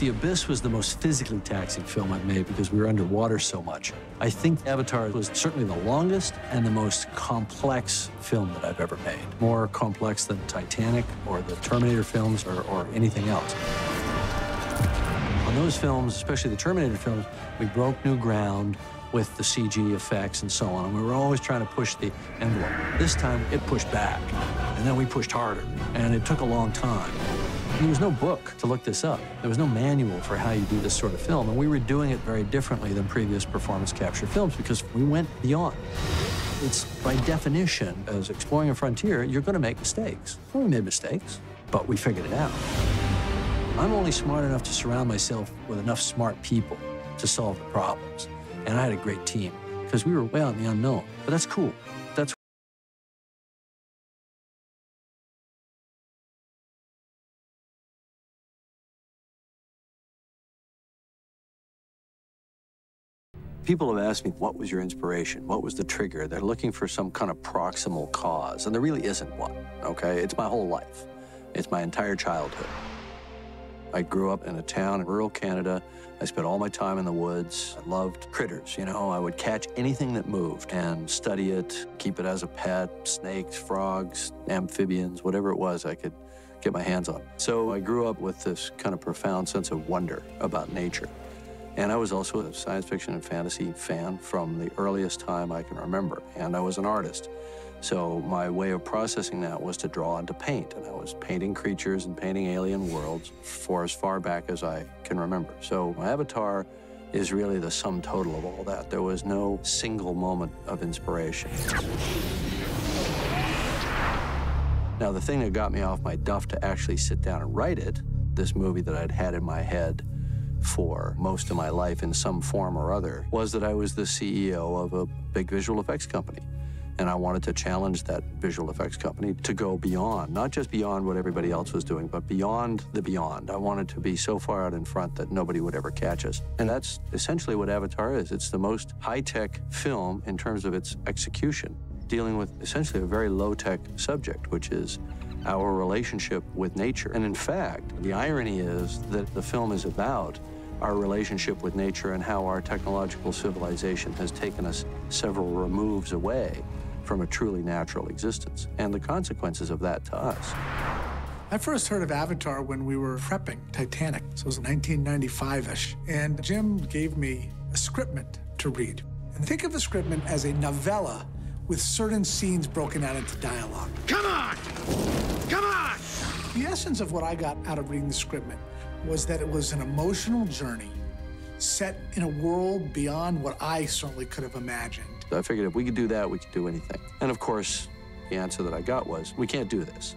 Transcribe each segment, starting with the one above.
The Abyss was the most physically taxing film I've made because we were underwater so much. I think Avatar was certainly the longest and the most complex film that I've ever made. More complex than Titanic or the Terminator films or, or anything else. On those films, especially the Terminator films, we broke new ground with the CG effects and so on. And we were always trying to push the envelope. This time, it pushed back. And then we pushed harder. And it took a long time. There was no book to look this up. There was no manual for how you do this sort of film. And we were doing it very differently than previous performance capture films because we went beyond. It's by definition, as exploring a frontier, you're going to make mistakes. We made mistakes, but we figured it out. I'm only smart enough to surround myself with enough smart people to solve the problems. And I had a great team because we were way out in the unknown. But that's cool. People have asked me, what was your inspiration? What was the trigger? They're looking for some kind of proximal cause, and there really isn't one, okay? It's my whole life. It's my entire childhood. I grew up in a town in rural Canada. I spent all my time in the woods. I loved critters, you know. I would catch anything that moved and study it, keep it as a pet, snakes, frogs, amphibians, whatever it was I could get my hands on. So I grew up with this kind of profound sense of wonder about nature. And I was also a science fiction and fantasy fan from the earliest time I can remember. And I was an artist. So my way of processing that was to draw and to paint. And I was painting creatures and painting alien worlds for as far back as I can remember. So my avatar is really the sum total of all that. There was no single moment of inspiration. Now, the thing that got me off my duff to actually sit down and write it, this movie that I'd had in my head for most of my life in some form or other, was that I was the CEO of a big visual effects company. And I wanted to challenge that visual effects company to go beyond, not just beyond what everybody else was doing, but beyond the beyond. I wanted to be so far out in front that nobody would ever catch us. And that's essentially what Avatar is. It's the most high-tech film in terms of its execution, dealing with essentially a very low-tech subject, which is our relationship with nature. And in fact, the irony is that the film is about our relationship with nature and how our technological civilization has taken us several removes away from a truly natural existence, and the consequences of that to us. I first heard of Avatar when we were prepping Titanic, so it was 1995-ish, and Jim gave me a scriptment to read. And think of a scriptment as a novella with certain scenes broken out into dialogue. Come on! Come on! The essence of what I got out of reading the scriptment was that it was an emotional journey set in a world beyond what I certainly could have imagined. I figured if we could do that, we could do anything. And of course, the answer that I got was, we can't do this.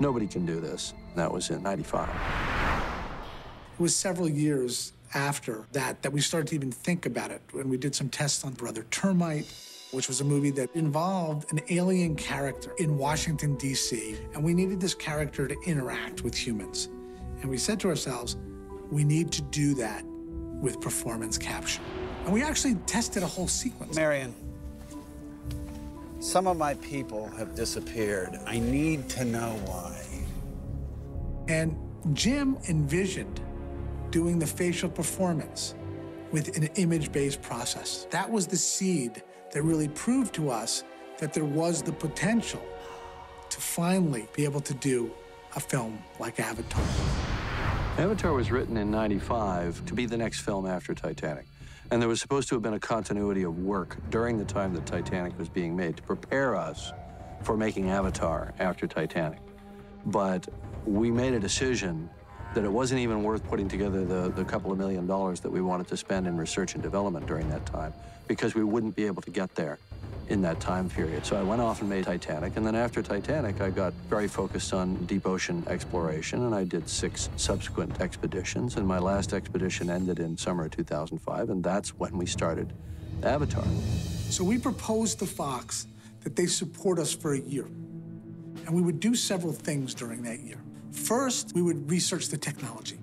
Nobody can do this. And that was in 95. It was several years after that that we started to even think about it when we did some tests on Brother Termite, which was a movie that involved an alien character in Washington, D.C., and we needed this character to interact with humans. And we said to ourselves, we need to do that with performance capture. And we actually tested a whole sequence. Marion, some of my people have disappeared. I need to know why. And Jim envisioned doing the facial performance with an image-based process. That was the seed that really proved to us that there was the potential to finally be able to do a film like Avatar. Avatar was written in 95 to be the next film after Titanic. And there was supposed to have been a continuity of work during the time that Titanic was being made to prepare us for making Avatar after Titanic. But we made a decision that it wasn't even worth putting together the, the couple of million dollars that we wanted to spend in research and development during that time because we wouldn't be able to get there in that time period. So I went off and made Titanic, and then after Titanic, I got very focused on deep ocean exploration, and I did six subsequent expeditions, and my last expedition ended in summer of 2005, and that's when we started Avatar. So we proposed to Fox that they support us for a year, and we would do several things during that year. First, we would research the technology.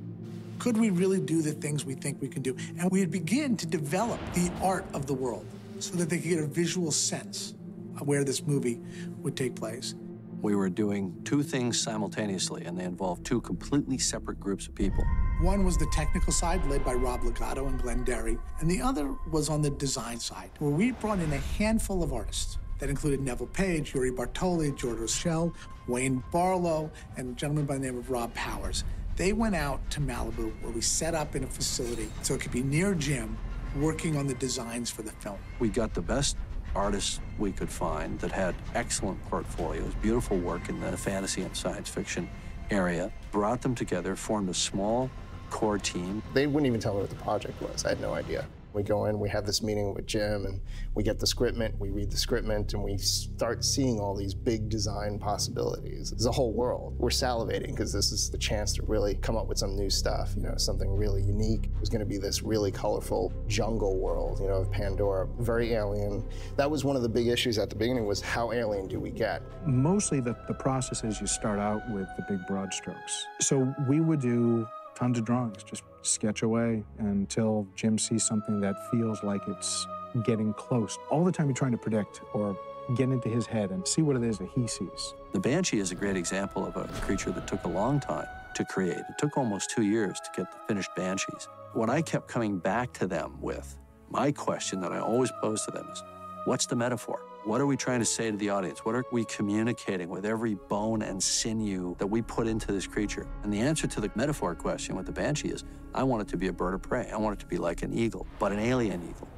Could we really do the things we think we can do? And we'd begin to develop the art of the world so that they could get a visual sense of where this movie would take place. We were doing two things simultaneously, and they involved two completely separate groups of people. One was the technical side, led by Rob Legato and Glenn Derry, and the other was on the design side, where we brought in a handful of artists that included Neville Page, Yuri Bartoli, Jordu Schell, Wayne Barlowe, and a gentleman by the name of Rob Powers. They went out to Malibu, where we set up in a facility so it could be near Jim, working on the designs for the film. We got the best artists we could find that had excellent portfolios, beautiful work in the fantasy and science fiction area, brought them together, formed a small core team. They wouldn't even tell me what the project was. I had no idea. We go in, we have this meeting with Jim, and we get the scriptment, we read the scriptment, and we start seeing all these big design possibilities. There's a whole world. We're salivating because this is the chance to really come up with some new stuff, you know, something really unique. It was going to be this really colorful jungle world, you know, of Pandora, very alien. That was one of the big issues at the beginning was how alien do we get? Mostly the, the process is you start out with the big broad strokes. So we would do tons of drawings, just sketch away until Jim sees something that feels like it's getting close. All the time you're trying to predict or get into his head and see what it is that he sees. The Banshee is a great example of a creature that took a long time to create. It took almost two years to get the finished Banshees. What I kept coming back to them with, my question that I always pose to them is, what's the metaphor? What are we trying to say to the audience? What are we communicating with every bone and sinew that we put into this creature? And the answer to the metaphor question with the Banshee is, I want it to be a bird of prey. I want it to be like an eagle, but an alien eagle.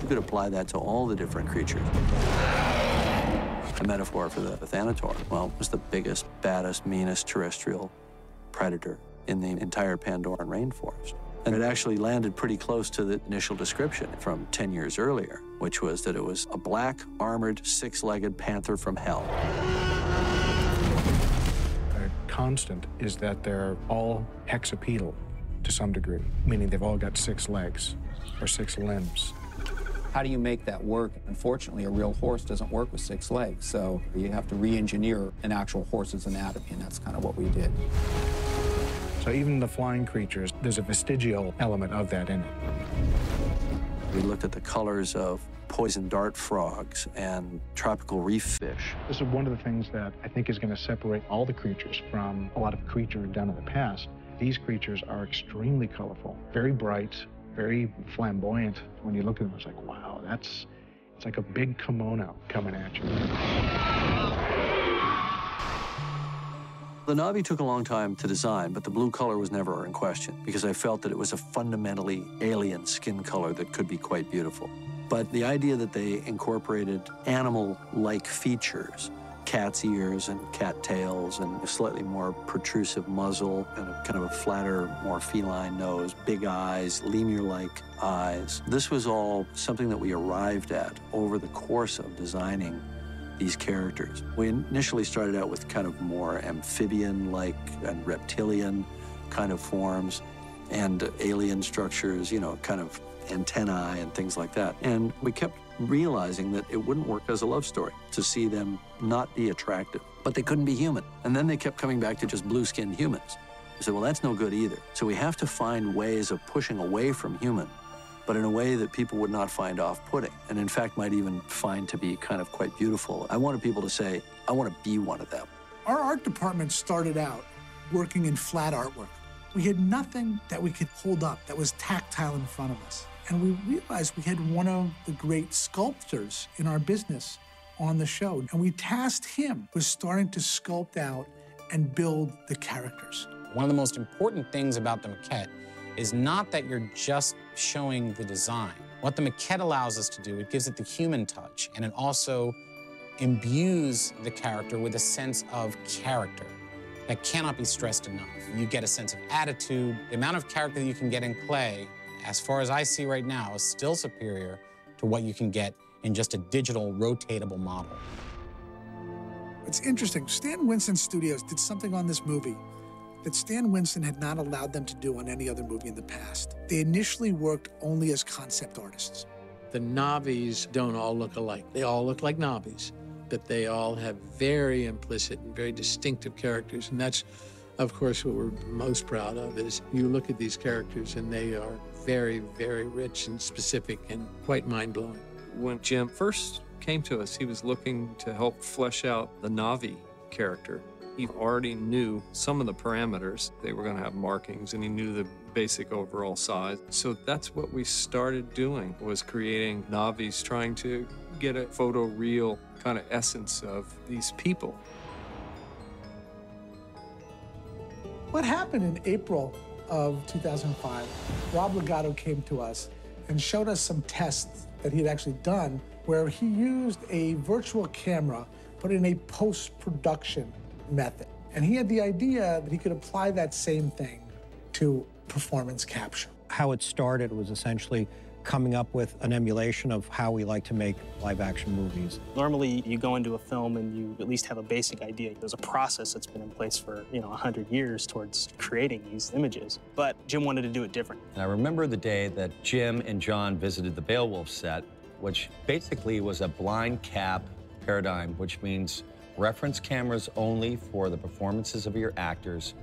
You could apply that to all the different creatures. A metaphor for the Thanator, well, was the biggest, baddest, meanest terrestrial predator in the entire Pandoran rainforest. And it actually landed pretty close to the initial description from 10 years earlier, which was that it was a black, armored, six legged panther from hell. A constant is that they're all hexapedal to some degree, meaning they've all got six legs or six limbs. How do you make that work? Unfortunately, a real horse doesn't work with six legs, so you have to re engineer an actual horse's anatomy, and that's kind of what we did. So even the flying creatures, there's a vestigial element of that in it. We looked at the colors of poison dart frogs and tropical reef fish. This is one of the things that I think is going to separate all the creatures from a lot of creatures done in the past. These creatures are extremely colorful, very bright, very flamboyant. When you look at them, it's like, wow, that's it's like a big kimono coming at you. The Na'vi took a long time to design, but the blue color was never in question because I felt that it was a fundamentally alien skin color that could be quite beautiful. But the idea that they incorporated animal-like features, cat's ears and cat tails and a slightly more protrusive muzzle and a kind of a flatter, more feline nose, big eyes, lemur-like eyes. This was all something that we arrived at over the course of designing these characters. We initially started out with kind of more amphibian-like and reptilian kind of forms and alien structures, you know, kind of antennae and things like that. And we kept realizing that it wouldn't work as a love story to see them not be attractive, but they couldn't be human. And then they kept coming back to just blue-skinned humans. We said, well, that's no good either. So we have to find ways of pushing away from human but in a way that people would not find off-putting, and in fact might even find to be kind of quite beautiful. I wanted people to say, I want to be one of them. Our art department started out working in flat artwork. We had nothing that we could hold up that was tactile in front of us. And we realized we had one of the great sculptors in our business on the show. And we tasked him with starting to sculpt out and build the characters. One of the most important things about the maquette is not that you're just showing the design. What the maquette allows us to do, it gives it the human touch, and it also imbues the character with a sense of character that cannot be stressed enough. You get a sense of attitude. The amount of character that you can get in clay, as far as I see right now, is still superior to what you can get in just a digital rotatable model. It's interesting. Stan Winston Studios did something on this movie that Stan Winston had not allowed them to do on any other movie in the past. They initially worked only as concept artists. The Na'vis don't all look alike. They all look like Na'vis, but they all have very implicit and very distinctive characters. And that's, of course, what we're most proud of is you look at these characters and they are very, very rich and specific and quite mind-blowing. When Jim first came to us, he was looking to help flesh out the Na'vi character He already knew some of the parameters. They were going to have markings, and he knew the basic overall size. So that's what we started doing, was creating Na'vis, trying to get a photo-real kind of essence of these people. What happened in April of 2005, Rob Legato came to us and showed us some tests that he had actually done where he used a virtual camera, but in a post-production method. And he had the idea that he could apply that same thing to performance capture. How it started was essentially coming up with an emulation of how we like to make live action movies. Normally, you go into a film and you at least have a basic idea. There's a process that's been in place for, you know, 100 years towards creating these images. But Jim wanted to do it different. And I remember the day that Jim and John visited the Beowulf set, which basically was a blind cap paradigm, which means reference cameras only for the performances of your actors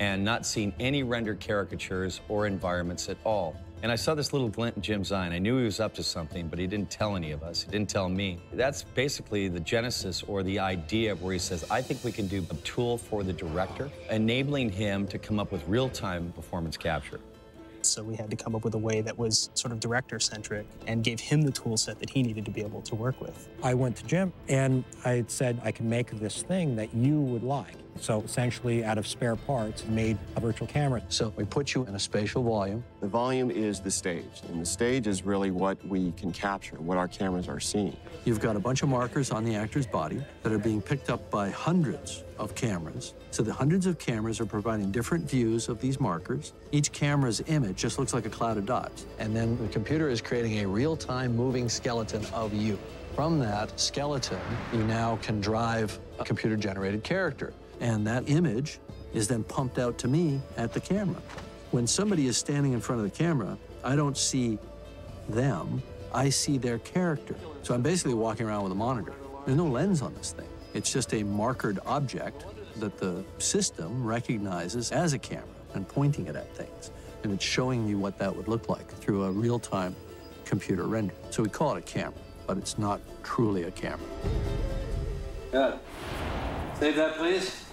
and not seeing any rendered caricatures or environments at all. And I saw this little glint in Jim's eye, and I knew he was up to something, but he didn't tell any of us. He didn't tell me. That's basically the genesis or the idea where he says, I think we can do a tool for the director, enabling him to come up with real-time performance capture. So we had to come up with a way that was sort of director-centric and gave him the tool set that he needed to be able to work with. I went to Jim and I said, I can make this thing that you would like. So essentially, out of spare parts, made a virtual camera. So we put you in a spatial volume. The volume is the stage, and the stage is really what we can capture, what our cameras are seeing. You've got a bunch of markers on the actor's body that are being picked up by hundreds of cameras. So the hundreds of cameras are providing different views of these markers. Each camera's image just looks like a cloud of dots. And then the computer is creating a real-time moving skeleton of you. From that skeleton, you now can drive a computer-generated character. And that image is then pumped out to me at the camera. When somebody is standing in front of the camera, I don't see them, I see their character. So I'm basically walking around with a monitor. There's no lens on this thing. It's just a markered object that the system recognizes as a camera and pointing it at things. And it's showing you what that would look like through a real-time computer render. So we call it a camera, but it's not truly a camera. Good. Save that, please.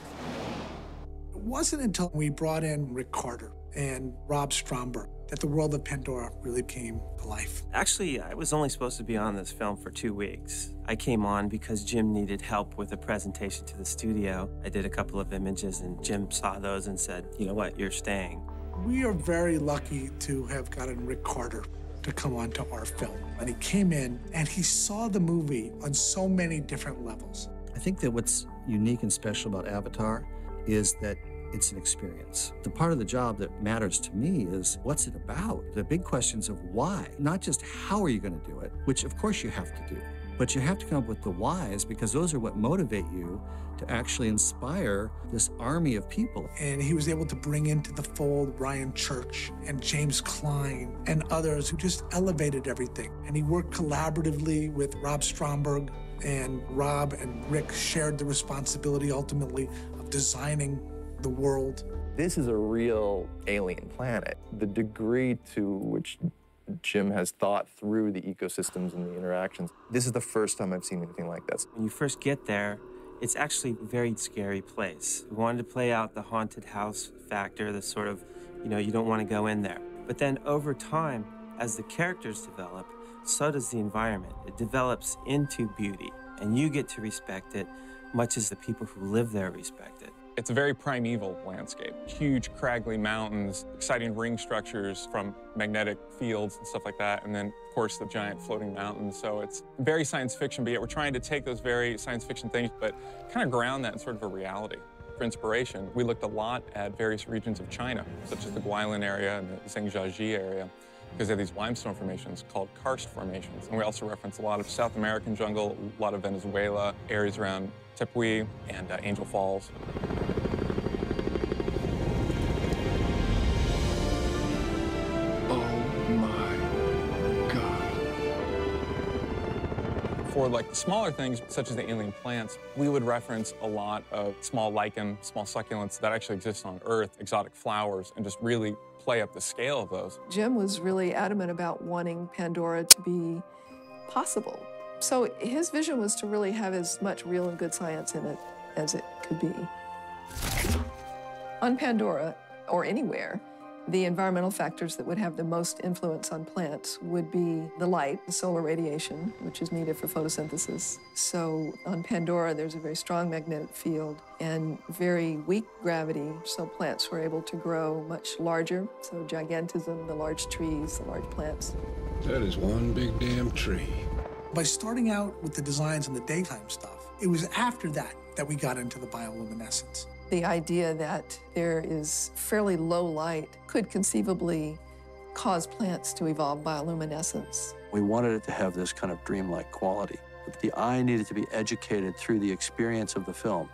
It wasn't until we brought in Rick Carter and Rob Stromberg that the world of Pandora really came to life. Actually, I was only supposed to be on this film for two weeks. I came on because Jim needed help with a presentation to the studio. I did a couple of images, and Jim saw those and said, you know what, you're staying. We are very lucky to have gotten Rick Carter to come onto our film. And he came in and he saw the movie on so many different levels. I think that what's unique and special about Avatar is that it's an experience. The part of the job that matters to me is what's it about? The big questions of why, not just how are you going to do it, which of course you have to do, but you have to come up with the whys because those are what motivate you to actually inspire this army of people. And he was able to bring into the fold Ryan Church and James Clyne and others who just elevated everything. And he worked collaboratively with Rob Stromberg, and Rob and Rick shared the responsibility ultimately of designing the world. This is a real alien planet. The degree to which Jim has thought through the ecosystems and the interactions. This is the first time I've seen anything like this. When you first get there, it's actually a very scary place. We wanted to play out the haunted house factor, the sort of, you know, you don't want to go in there. But then over time, as the characters develop, so does the environment. It develops into beauty, and you get to respect it much as the people who live there respect it. It's a very primeval landscape. Huge, craggly mountains, exciting ring structures from magnetic fields and stuff like that, and then, of course, the giant floating mountains. So it's very science fiction, but yet we're trying to take those very science fiction things, but kind of ground that in sort of a reality. For inspiration, we looked a lot at various regions of China, such as the Guilin area and the Zhangjiajie area, because they have these limestone formations called karst formations. And we also reference a lot of South American jungle, a lot of Venezuela, areas around Tepuy and uh, Angel Falls. For like the smaller things, such as the alien plants, we would reference a lot of small lichen, small succulents that actually exist on Earth, exotic flowers, and just really play up the scale of those. Jim was really adamant about wanting Pandora to be possible. So his vision was to really have as much real and good science in it as it could be. On Pandora, or anywhere, the environmental factors that would have the most influence on plants would be the light, the solar radiation, which is needed for photosynthesis. So on Pandora, there's a very strong magnetic field and very weak gravity, so plants were able to grow much larger. So gigantism, the large trees, the large plants. That is one big damn tree. By starting out with the designs and the daytime stuff, it was after that that we got into the bioluminescence. The idea that there is fairly low light could conceivably cause plants to evolve bioluminescence. We wanted it to have this kind of dreamlike quality. But the eye needed to be educated through the experience of the film.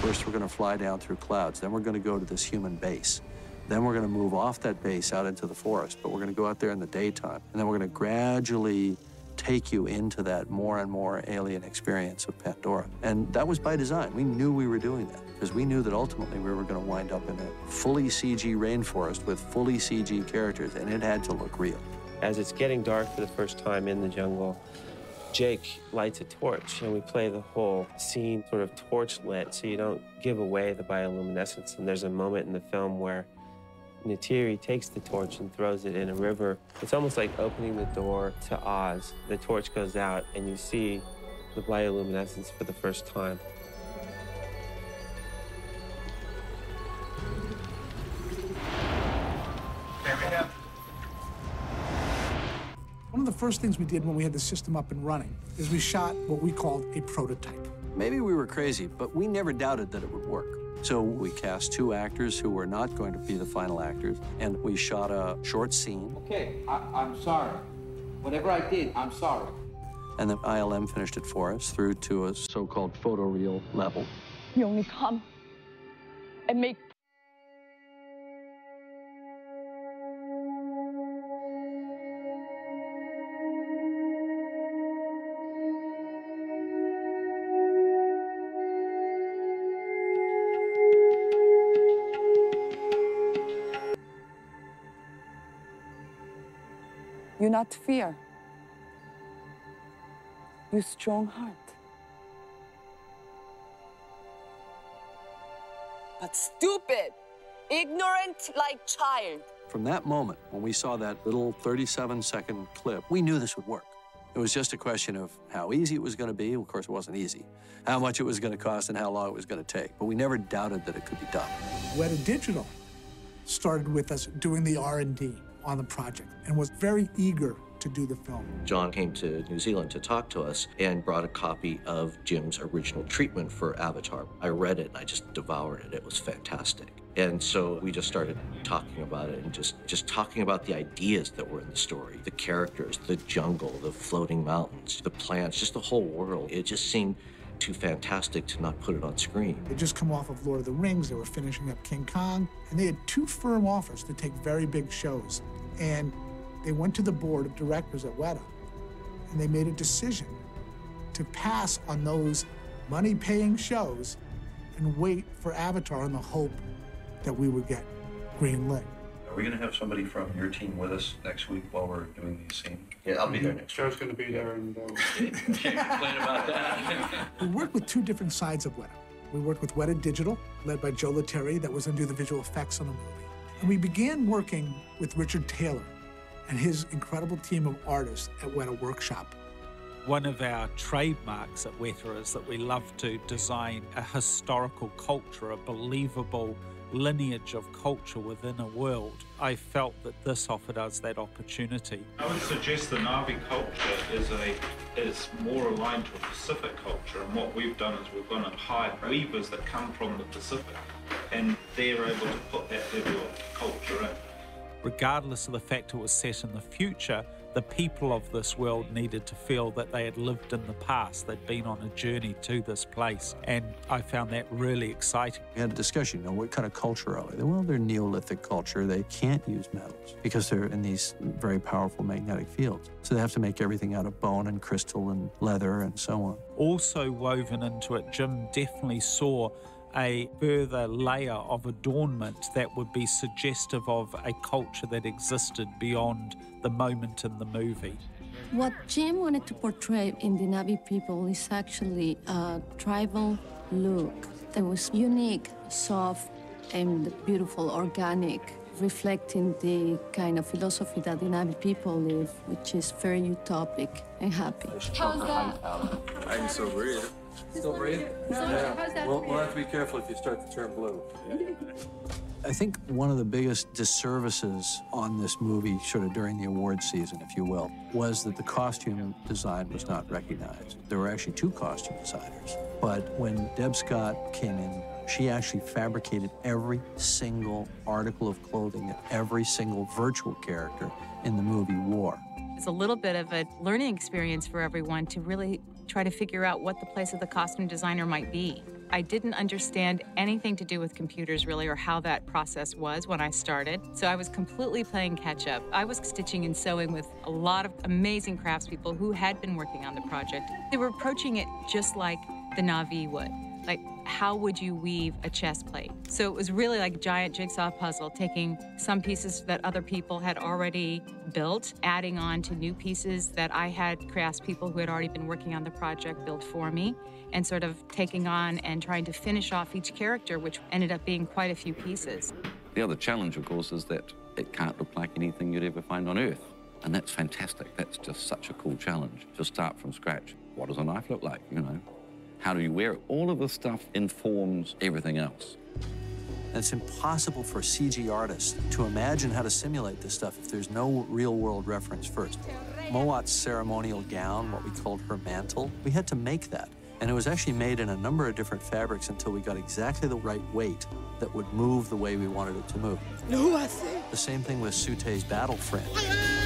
First, we're going to fly down through clouds. Then we're going to go to this human base. Then we're going to move off that base out into the forest, but we're going to go out there in the daytime. And then we're going to gradually take you into that more and more alien experience of Pandora. And that was by design. We knew we were doing that because we knew that ultimately we were going to wind up in a fully CG rainforest with fully CG characters, and it had to look real. As it's getting dark for the first time in the jungle, Jake lights a torch, and we play the whole scene sort of torch lit so you don't give away the bioluminescence. And there's a moment in the film where Neytiri takes the torch and throws it in a river. It's almost like opening the door to Oz. The torch goes out, and you see the bioluminescence for the first time. There we have. One of the first things we did when we had the system up and running is we shot what we called a prototype. Maybe we were crazy, but we never doubted that it would work. So we cast two actors who were not going to be the final actors, and we shot a short scene. Okay, I, I'm sorry. Whatever I did, I'm sorry. And then ILM finished it for us through to a so-called photoreal level. You only come and make not fear. You strong heart. But stupid, ignorant like child. From that moment, when we saw that little 37-second clip, we knew this would work. It was just a question of how easy it was going to be. Of course, it wasn't easy. How much it was going to cost and how long it was going to take. But we never doubted that it could be done. Weta Digital started with us doing the R&D on the project and was very eager to do the film. John came to New Zealand to talk to us and brought a copy of Jim's original treatment for Avatar. I read it and I just devoured it. It was fantastic. And so we just started talking about it and just, just talking about the ideas that were in the story, the characters, the jungle, the floating mountains, the plants, just the whole world. It just seemed too fantastic to not put it on screen. They'd just come off of Lord of the Rings, they were finishing up King Kong, and they had two firm offers to take very big shows. And they went to the board of directors at Weta, and they made a decision to pass on those money-paying shows and wait for Avatar in the hope that we would get green lit. Are we going to have somebody from your team with us next week while we're doing these scenes? Yeah, I'll be there next Joe's going to be there and... Uh... Can't complain about that. we worked with two different sides of Weta. We worked with Weta Digital, led by Joe Letteri, that was going to do the visual effects on the movie. And we began working with Richard Taylor and his incredible team of artists at Weta Workshop. One of our trademarks at Weta is that we love to design a historical culture, a believable lineage of culture within a world. I felt that this offered us that opportunity. I would suggest the Na'vi culture is a is more aligned to a Pacific culture, and what we've done is we've gone and hired weavers that come from the Pacific, and they're able to put that level of culture in. Regardless of the fact it was set in the future, the people of this world needed to feel that they had lived in the past, they'd been on a journey to this place, and I found that really exciting. We had a discussion, you know, what kind of culture are they? Well, they're Neolithic culture. They can't use metals because they're in these very powerful magnetic fields. So they have to make everything out of bone and crystal and leather and so on. Also woven into it, Jim definitely saw a further layer of adornment that would be suggestive of a culture that existed beyond the moment in the movie. What Jim wanted to portray in the Na'vi people is actually a tribal look that was unique, soft, and beautiful, organic, reflecting the kind of philosophy that the Na'vi people live, which is very utopic and happy. How's that? I'm still breathe. Still breathe? Yeah. We'll, we'll have to be careful if you start to turn blue. I think one of the biggest disservices on this movie, sort of during the award season, if you will, was that the costume design was not recognized. There were actually two costume designers. But when Deb Scott came in, she actually fabricated every single article of clothing that every single virtual character in the movie wore. It's a little bit of a learning experience for everyone to really try to figure out what the place of the costume designer might be. I didn't understand anything to do with computers really or how that process was when I started. So I was completely playing catch up. I was stitching and sewing with a lot of amazing craftspeople who had been working on the project. They were approaching it just like the Na'vi would. Like, how would you weave a chest plate? So it was really like giant jigsaw puzzle, taking some pieces that other people had already built, adding on to new pieces that I had craftspeople who had already been working on the project build for me, and sort of taking on and trying to finish off each character, which ended up being quite a few pieces. The other challenge, of course, is that it can't look like anything you'd ever find on Earth. And that's fantastic. That's just such a cool challenge to start from scratch. What does a knife look like, you know? How do you wear it? All of this stuff informs everything else. It's impossible for a CG artist to imagine how to simulate this stuff if there's no real world reference first. Mo'at's ceremonial gown, what we called her mantle, we had to make that. And it was actually made in a number of different fabrics until we got exactly the right weight that would move the way we wanted it to move. No, I see. The same thing with Tsu'tey's battle fringe.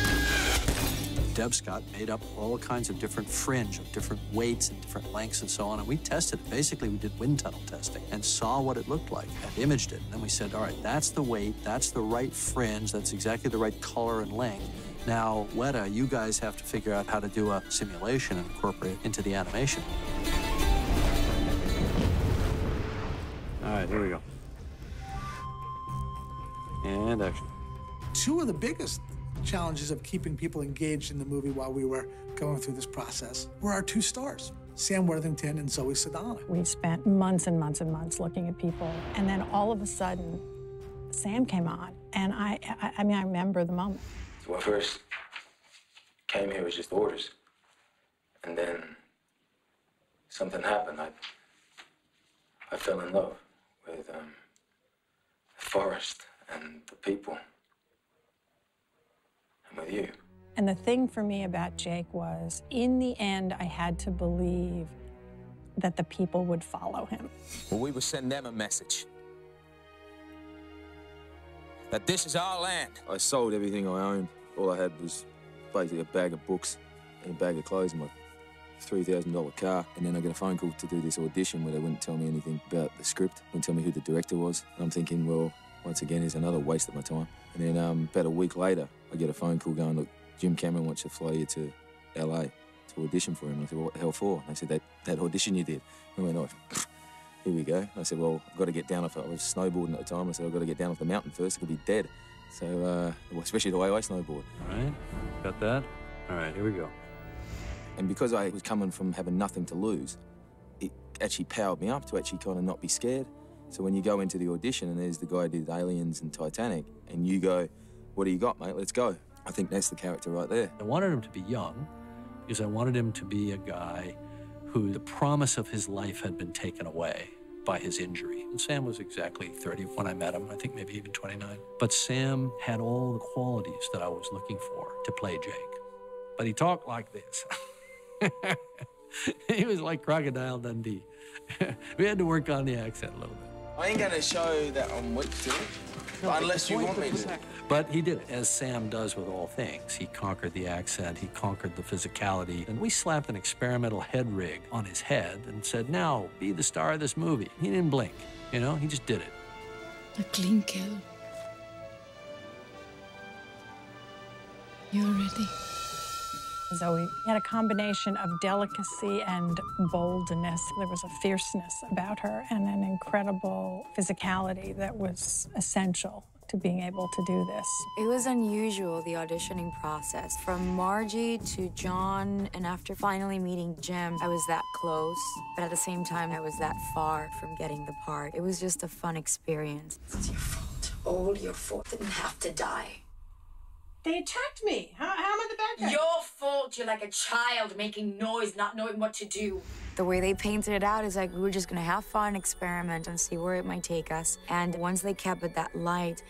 Deb Scott made up all kinds of different fringe of different weights and different lengths and so on. And we tested it. Basically, we did wind tunnel testing and saw what it looked like and imaged it. And then we said, all right, that's the weight, that's the right fringe, that's exactly the right color and length. Now, Weta, you guys have to figure out how to do a simulation and incorporate it into the animation. All right, here we go. And action. Two of the biggest challenges of keeping people engaged in the movie while we were going through this process were our two stars, Sam Worthington and Zoe Saldana. We spent months and months and months looking at people, and then all of a sudden, Sam came on, and I, I, I mean, I remember the moment. So when I first came here, it was just orders. And then something happened. I, I fell in love with um, the forest and the people and with you. And the thing for me about Jake was, in the end, I had to believe that the people would follow him. Well, we would send them a message that this is our land. I sold everything I owned. All I had was basically a bag of books and a bag of clothes and my $3,000 car. And then I got a phone call to do this audition where they wouldn't tell me anything about the script, wouldn't tell me who the director was. And I'm thinking, well, once again, it's another waste of my time. And then um, about a week later, I get a phone call going, look, Jim Cameron wants to fly you to LA to audition for him. I said, well, what the hell for? And they said, that, that audition you did. I went, oh, here we go. I said, well, I've got to get down off, I was snowboarding at the time. I said, I've got to get down off the mountain first. I could be dead. So, uh, well, especially the way I snowboard. All right, got that? All right, here we go. And because I was coming from having nothing to lose, it actually powered me up to actually kind of not be scared. So when you go into the audition and there's the guy who did Aliens and Titanic, and you go, what do you got, mate? Let's go. I think that's the character right there. I wanted him to be young because I wanted him to be a guy who the promise of his life had been taken away by his injury. And Sam was exactly 30 when I met him, I think maybe even 29. But Sam had all the qualities that I was looking for to play Jake. But he talked like this. he was like Crocodile Dundee. we had to work on the accent a little bit. I ain't gonna show that I'm weak to it, unless you want me to. But he did, it, as Sam does with all things. He conquered the accent, he conquered the physicality, and we slapped an experimental head rig on his head and said, now, be the star of this movie. He didn't blink, you know, he just did it. A clean kill. You're ready. Zoe had a combination of delicacy and boldness. There was a fierceness about her and an incredible physicality that was essential to being able to do this. It was unusual, the auditioning process. From Margie to John, and after finally meeting Jim, I was that close, but at the same time, I was that far from getting the part. It was just a fun experience. It's your fault. All your fault. Didn't have to die. They attacked me. How, how am I the bad guy? Your fault. You're like a child making noise, not knowing what to do. The way they painted it out is like we were just gonna have fun, experiment, and see where it might take us. And once they kept it that light,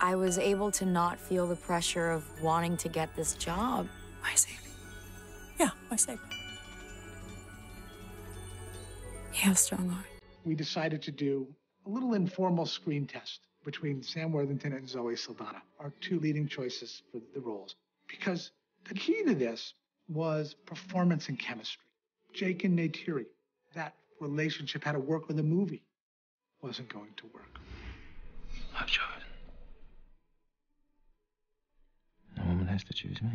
I was able to not feel the pressure of wanting to get this job. I see. Yeah, I see. You have strong art. We decided to do a little informal screen test between Sam Worthington and Zoe Saldana, our two leading choices for the roles. Because the key to this was performance and chemistry. Jake and Neytiri, that relationship had to work with the movie, wasn't going to work. I've chosen. No woman has to choose me.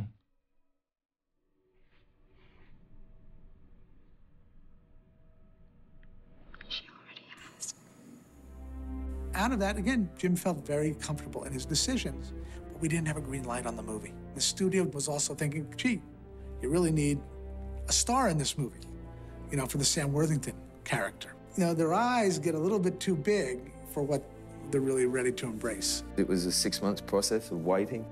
Out of that, again, Jim felt very comfortable in his decisions, but we didn't have a green light on the movie. The studio was also thinking, gee, you really need a star in this movie, you know, for the Sam Worthington character. You know, their eyes get a little bit too big for what they're really ready to embrace. It was a six months process of waiting.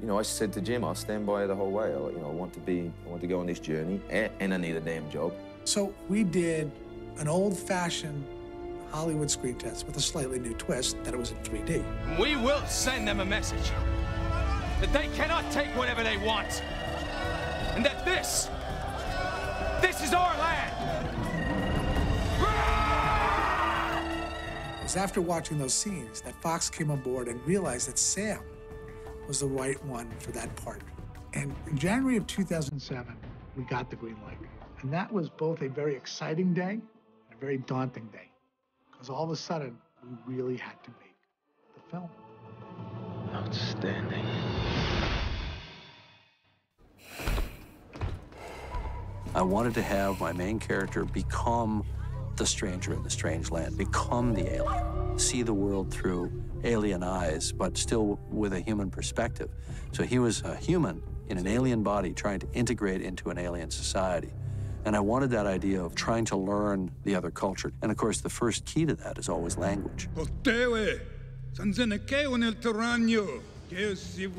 You know, I said to Jim, I'll stand by you the whole way. I, you know, I want to be, I want to go on this journey, and, and I need a damn job. So we did an old-fashioned Hollywood screen test with a slightly new twist that it was in 3D. We will send them a message that they cannot take whatever they want, and that this, this is our land. It was after watching those scenes that Fox came on board and realized that Sam was the right one for that part. And in January of 2007, we got the green light. And that was both a very exciting day and a very daunting day. Because all of a sudden, we really had to make the film. Outstanding. I wanted to have my main character become the stranger in the strange land, become the alien, see the world through alien eyes, but still with a human perspective. So he was a human in an alien body trying to integrate into an alien society. And I wanted that idea of trying to learn the other culture. And of course, the first key to that is always language.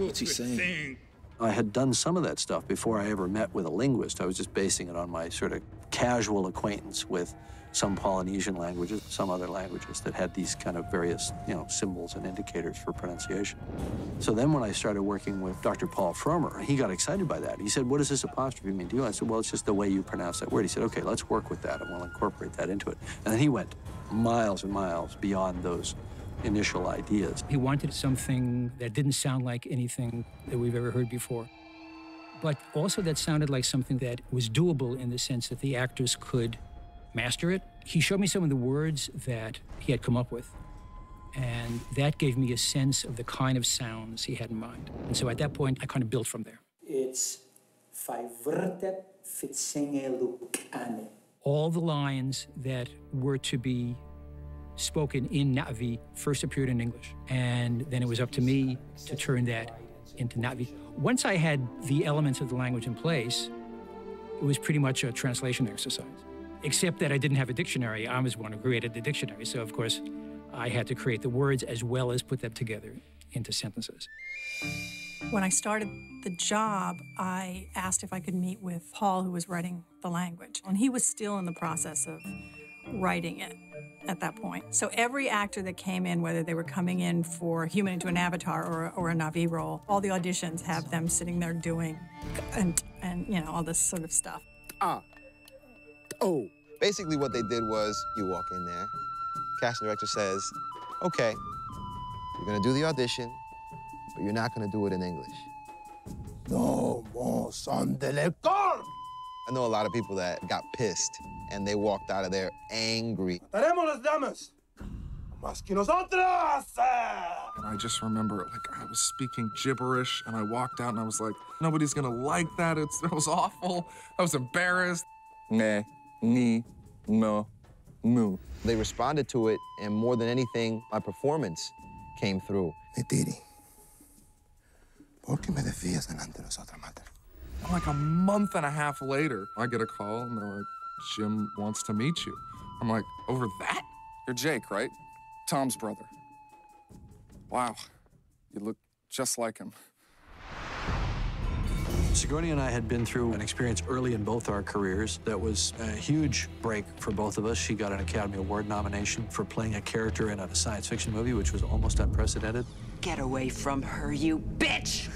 What's he saying? I had done some of that stuff before I ever met with a linguist. I was just basing it on my sort of casual acquaintance with some Polynesian languages, some other languages that had these kind of various, you know, symbols and indicators for pronunciation. So then when I started working with Dr. Paul Frommer, he got excited by that. He said, what does this apostrophe mean to you? I said, well, it's just the way you pronounce that word. He said, okay, let's work with that and we'll incorporate that into it. And then he went miles and miles beyond those initial ideas. He wanted something that didn't sound like anything that we've ever heard before, but also that sounded like something that was doable in the sense that the actors could master it. He showed me some of the words that he had come up with, and that gave me a sense of the kind of sounds he had in mind. And so at that point, I kind of built from there. It's. All the lines that were to be spoken in Na'vi first appeared in English. And then it was up to me to turn that into Na'vi. Once I had the elements of the language in place, it was pretty much a translation exercise. Except that I didn't have a dictionary. I was the one who created the dictionary. So, of course, I had to create the words as well as put them together into sentences. When I started the job, I asked if I could meet with Paul, who was writing the language. And he was still in the process of writing it at that point. So every actor that came in, whether they were coming in for human into an avatar or, or a Na'vi role, all the auditions have them sitting there doing and, and you know, all this sort of stuff. Ah. Oh. Basically, what they did was you walk in there, casting director says, okay, you're gonna do the audition, but you're not gonna do it in English. No more son de lector! I know a lot of people that got pissed and they walked out of there angry. Tenemos las damas. Más que nosotros! Eh. And I just remember, like, I was speaking gibberish, and I walked out, and I was like, nobody's gonna like that. It's that was awful. I was embarrassed. Ne, ni, no, mu. They responded to it, and more than anything, my performance came through. Neytiri, ¿por qué me decías delante de los otros mater? Like a month and a half later, I get a call and they're like, Jim wants to meet you. I'm like, over that? You're Jake, right? Tom's brother. Wow. You look just like him. Sigourney and I had been through an experience early in both our careers that was a huge break for both of us. She got an Academy Award nomination for playing a character in a science fiction movie, which was almost unprecedented. Get away from her, you bitch!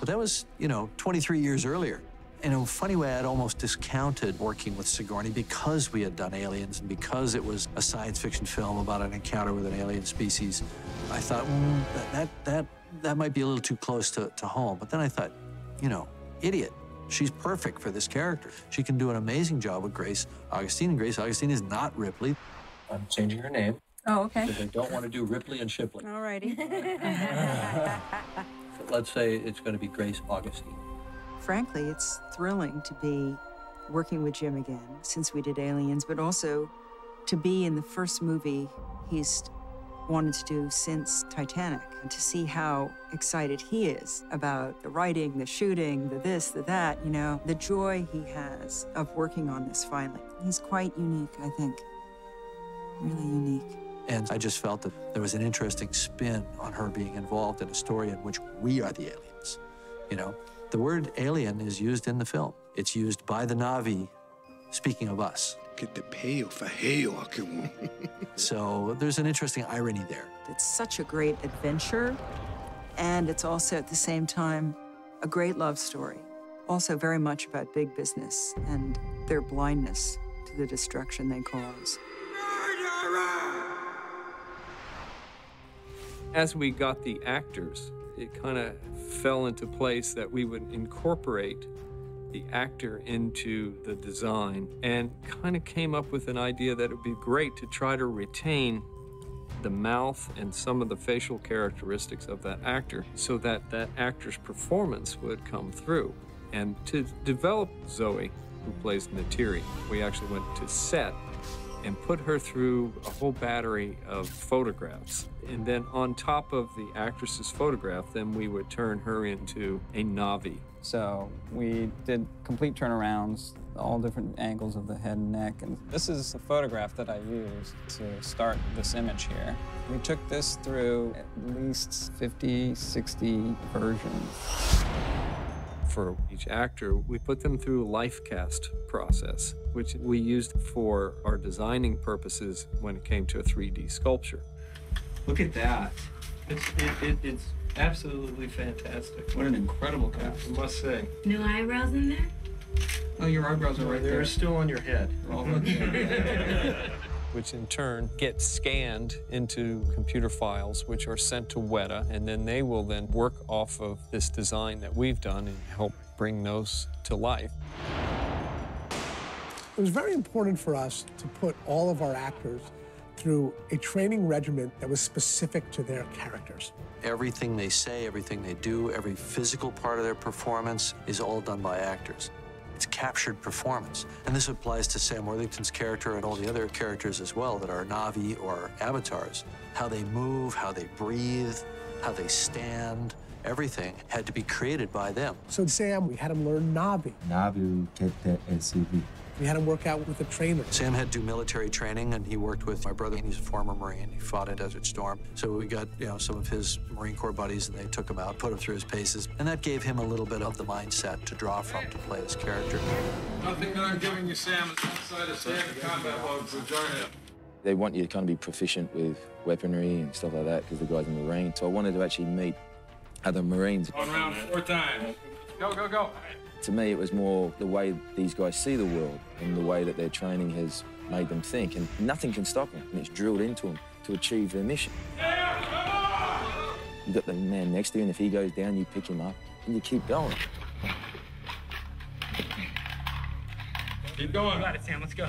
But that was, you know, 23 years earlier. In a funny way, I'd almost discounted working with Sigourney because we had done Aliens and because it was a science fiction film about an encounter with an alien species. I thought, mm, that, that, that, that might be a little too close to, to home. But then I thought, you know, idiot. She's perfect for this character. She can do an amazing job with Grace Augustine, and Grace Augustine is not Ripley. I'm changing her name. Oh, okay. Because I don't want to do Ripley and Shipley. All righty. Let's say it's going to be Grace Augustine. Frankly, it's thrilling to be working with Jim again since we did Aliens, but also to be in the first movie he's wanted to do since Titanic and to see how excited he is about the writing, the shooting, the this, the that, you know, the joy he has of working on this finally. He's quite unique, I think. Really unique. And I just felt that there was an interesting spin on her being involved in a story in which we are the aliens. You know, the word alien is used in the film. It's used by the Na'vi, speaking of us. so there's an interesting irony there. It's such a great adventure, and it's also at the same time a great love story. Also, very much about big business and their blindness to the destruction they cause. As we got the actors, it kind of fell into place that we would incorporate the actor into the design and kind of came up with an idea that it would be great to try to retain the mouth and some of the facial characteristics of that actor so that that actor's performance would come through. And to develop Zoe, who plays Neytiri, we actually went to set and put her through a whole battery of photographs. And then on top of the actress's photograph, then we would turn her into a Na'vi. So we did complete turnarounds, all different angles of the head and neck. And this is a photograph that I used to start this image here. We took this through at least 50, 60 versions. For each actor, we put them through a life cast process, which we used for our designing purposes when it came to a 3D sculpture. Look at that. It's, it, it, it's absolutely fantastic. What an incredible cast, I must say. No eyebrows in there? Oh, your eyebrows are right there. They're still on your head. which in turn get scanned into computer files, which are sent to Weta, and then they will then work off of this design that we've done and help bring those to life. It was very important for us to put all of our actors through a training regimen that was specific to their characters. Everything they say, everything they do, every physical part of their performance is all done by actors. It's captured performance. And this applies to Sam Worthington's character and all the other characters as well that are Na'vi or avatars. How they move, how they breathe, how they stand, everything had to be created by them. So Sam, we had him learn Na'vi. Na'vi Kete SUV. We had him work out with a trainer. Sam had to do military training, and he worked with my brother. He's a former Marine. He fought in Desert Storm. So we got, you know, some of his Marine Corps buddies, and they took him out, put him through his paces, and that gave him a little bit of the mindset to draw from to play his character. Nothing that I'm giving you, Sam, is outside of standard combat mode for joining They want you to kind of be proficient with weaponry and stuff like that because the guys in the Marine. So I wanted to actually meet other Marines. One round, four times. Go, go, go. To me, it was more the way these guys see the world and the way that their training has made them think. And nothing can stop them. And it's drilled into them to achieve their mission. You got the man next to you, and if he goes down, you pick him up and you keep going. Keep going. got it, Sam. Let's go.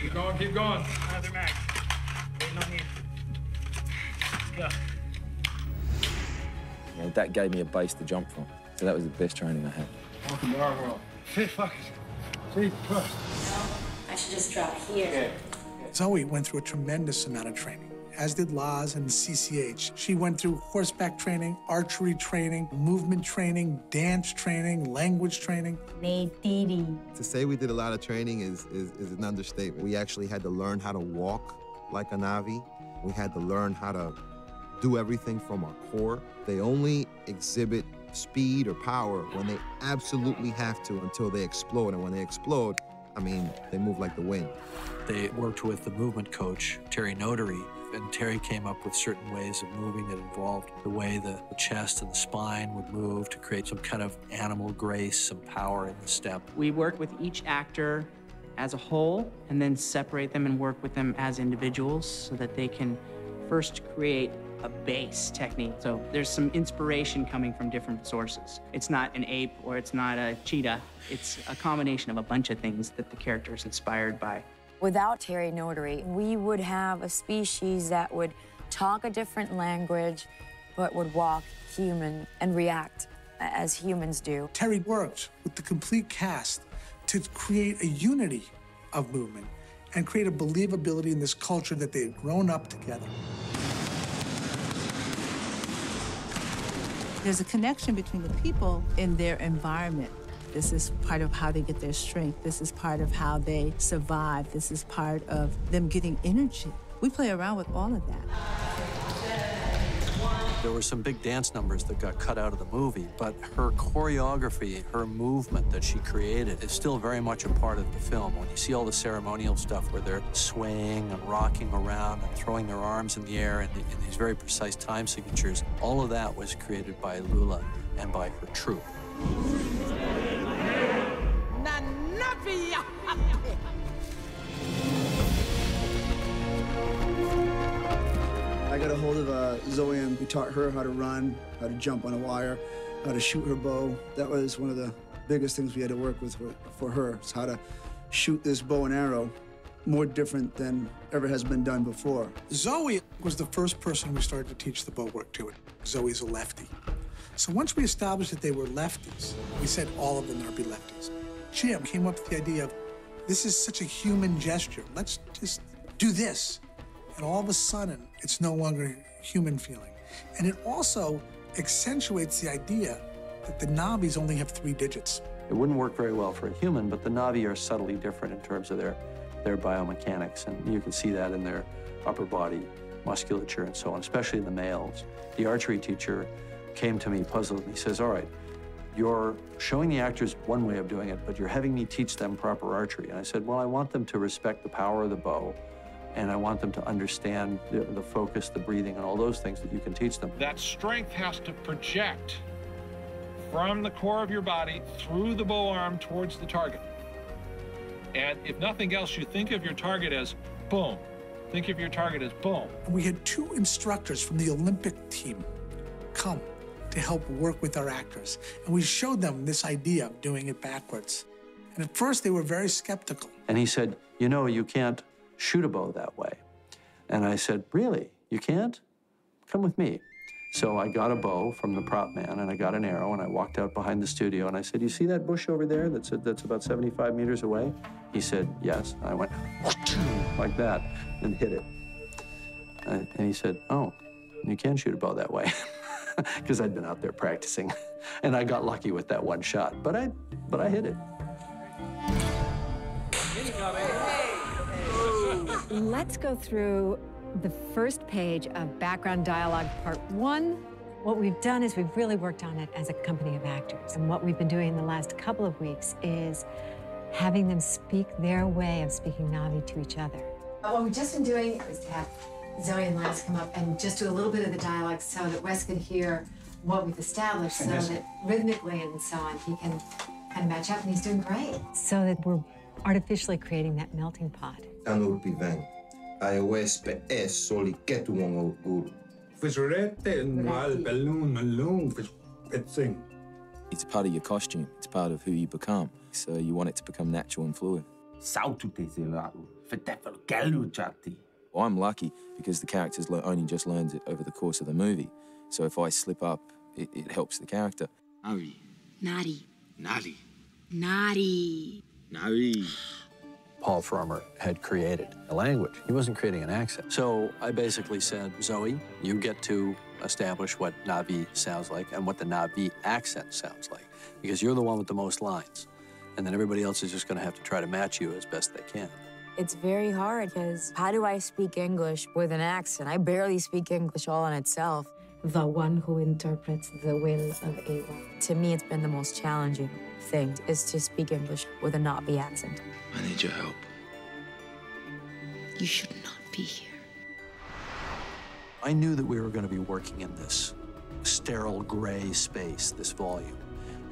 Keep going, keep going. Another mag. Waiting on you. Let's go. You know, that gave me a base to jump from. So that was the best training I had. Welcome to our world. Hey, fuck it. See. I should just drop here. Zoe went through a tremendous amount of training, as did Laz and CCH. She went through horseback training, archery training, movement training, dance training, language training. To say we did a lot of training is, is, is an understatement. We actually had to learn how to walk like a Na'vi. We had to learn how to do everything from our core. They only exhibit speed or power when they absolutely have to until they explode. And when they explode, I mean, they move like the wind. They worked with the movement coach, Terry Notary, and Terry came up with certain ways of moving that involved the way the, the chest and the spine would move to create some kind of animal grace, some power in the step. We work with each actor as a whole and then separate them and work with them as individuals so that they can first create a base technique. So there's some inspiration coming from different sources. It's not an ape or it's not a cheetah. It's a combination of a bunch of things that the character is inspired by. Without Terry Notary, we would have a species that would talk a different language, but would walk human and react as humans do. Terry worked with the complete cast to create a unity of movement and create a believability in this culture that they had grown up together. There's a connection between the people and their environment. This is part of how they get their strength. This is part of how they survive. This is part of them getting energy. We play around with all of that. There were some big dance numbers that got cut out of the movie, but her choreography, her movement that she created is still very much a part of the film. When you see all the ceremonial stuff where they're swaying and rocking around and throwing their arms in the air in, the, in these very precise time signatures, all of that was created by Lula and by her troupe. Got a hold of uh, Zoe and we taught her how to run, how to jump on a wire, how to shoot her bow. That was one of the biggest things we had to work with for, her, is how to shoot this bow and arrow more different than ever has been done before. Zoe was the first person we started to teach the bow work to. Zoe's a lefty. So once we established that they were lefties, we said all of them are be lefties. Jim came up with the idea of this is such a human gesture. Let's just do this. And all of a sudden, it's no longer human feeling. And it also accentuates the idea that the Na'vis only have three digits. It wouldn't work very well for a human, but the Na'vi are subtly different in terms of their, their biomechanics, and you can see that in their upper body musculature and so on, especially in the males. The archery teacher came to me puzzled, and he says, all right, you're showing the actors one way of doing it, but you're having me teach them proper archery. And I said, well, I want them to respect the power of the bow, and I want them to understand the, the, focus, the breathing, and all those things that you can teach them. That strength has to project from the core of your body through the bow arm towards the target. And if nothing else, you think of your target as boom. Think of your target as boom. We had two instructors from the Olympic team come to help work with our actors. And we showed them this idea of doing it backwards. And at first, they were very skeptical. And he said, You know, you can't shoot a bow that way. And I said, Really? You can't? Come with me. So I got a bow from the prop man and I got an arrow and I walked out behind the studio and I said, You see that bush over there that's, that's about 75 meters away? He said, Yes. And I went like that and hit it. Uh, and he said, Oh, you can shoot a bow that way. Because I'd been out there practicing. And I got lucky with that one shot. But I but I hit it. Let's go through the first page of background dialogue part one. What we've done is we've really worked on it as a company of actors. And what we've been doing in the last couple of weeks is having them speak their way of speaking Na'vi to each other. What we've just been doing is to have Zoe and Lance come up and just do a little bit of the dialogue so that Wes can hear what we've established so that rhythmically and so on he can kind of match up and he's doing great. So that we're artificially creating that melting pot. Anurpiven. IOSPS soli ketuon ur. It's part of your costume. It's part of who you become. So you want it to become natural and fluid. I'm lucky because the character's only just learns it over the course of the movie. So if I slip up, it, it helps the character. Naughty. Nari. Naughty. Nari. Paul Frommer had created a language. He wasn't creating an accent. So I basically said, Zoe, you get to establish what Na'vi sounds like and what the Na'vi accent sounds like, because you're the one with the most lines. And then everybody else is just going to have to try to match you as best they can. It's very hard because how do I speak English with an accent? I barely speak English all in itself. The one who interprets the will of Eywa. To me, it's been the most challenging thing is to speak English with a Na'vi accent. I need your help. You should not be here. I knew that we were going to be working in this sterile gray space, this volume.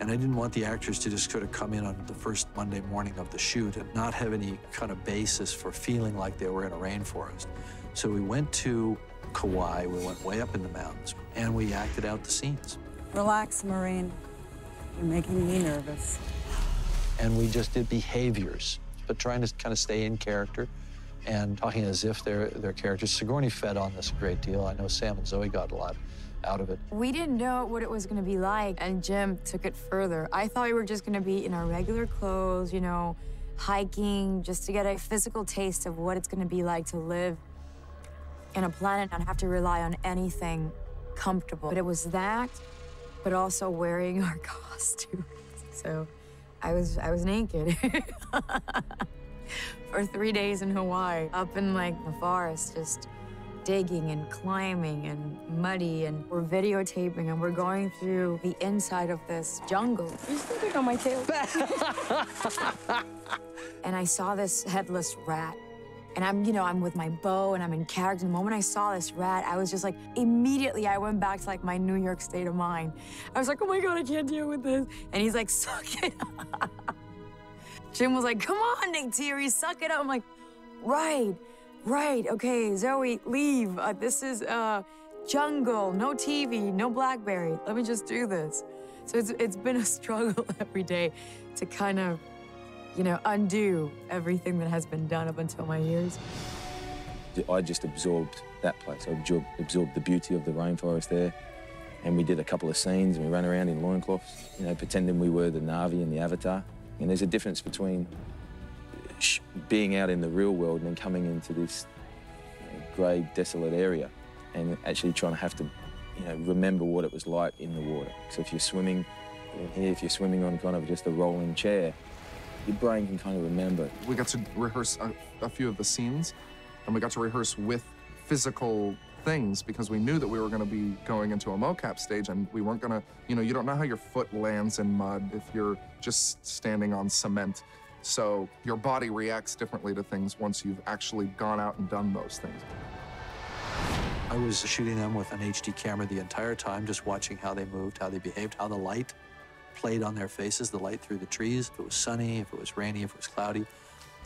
And I didn't want the actors to just sort of come in on the first Monday morning of the shoot and not have any kind of basis for feeling like they were in a rainforest. So we went to Kauai, we went way up in the mountains, and we acted out the scenes. Relax, Maureen. You're making me nervous. And we just did behaviors, but trying to kind of stay in character and talking as if they're, they're characters. Sigourney fed on this a great deal. I know Sam and Zoe got a lot out of it. We didn't know what it was going to be like, and Jim took it further. I thought we were just going to be in our regular clothes, you know, hiking, just to get a physical taste of what it's going to be like to live in a planet and have to rely on anything comfortable. But it was that, but also wearing our costumes. So I was I was naked for three days in Hawaii, up in like the forest, just digging and climbing and muddy and we're videotaping and we're going through the inside of this jungle. You're sleeping on my tail. and I saw this headless rat. And I'm, you know, I'm with my bow and I'm in character. And the moment I saw this rat, I was just like, immediately I went back to like my New York state of mind. I was like, oh my God, I can't deal with this. And he's like, suck it up. Jim was like, come on, Neytiri, suck it up. I'm like, right. Right, okay, Zoe, leave. Uh, this is uh, jungle, no TV, no Blackberry. Let me just do this. So it's, it's been a struggle every day to kind of, you know, undo everything that has been done up until my years. I just absorbed that place. I absorbed, the beauty of the rainforest there. And we did a couple of scenes and we ran around in loincloths, you know, pretending we were the Na'vi and the Avatar. And there's a difference between uh, being out in the real world and then coming into this you know, grey, desolate area and actually trying to have to, you know, remember what it was like in the water. So if you're swimming here, if you're swimming on kind of just a rolling chair, your brain can kind of remember. We got to rehearse a, a few of the scenes and we got to rehearse with physical things because we knew that we were going to be going into a mocap stage and we weren't going to, you know, you don't know how your foot lands in mud if you're just standing on cement. So your body reacts differently to things once you've actually gone out and done those things. I was shooting them with an HD camera the entire time, just watching how they moved, how they behaved, how the light played on their faces, the light through the trees, if it was sunny, if it was rainy, if it was cloudy.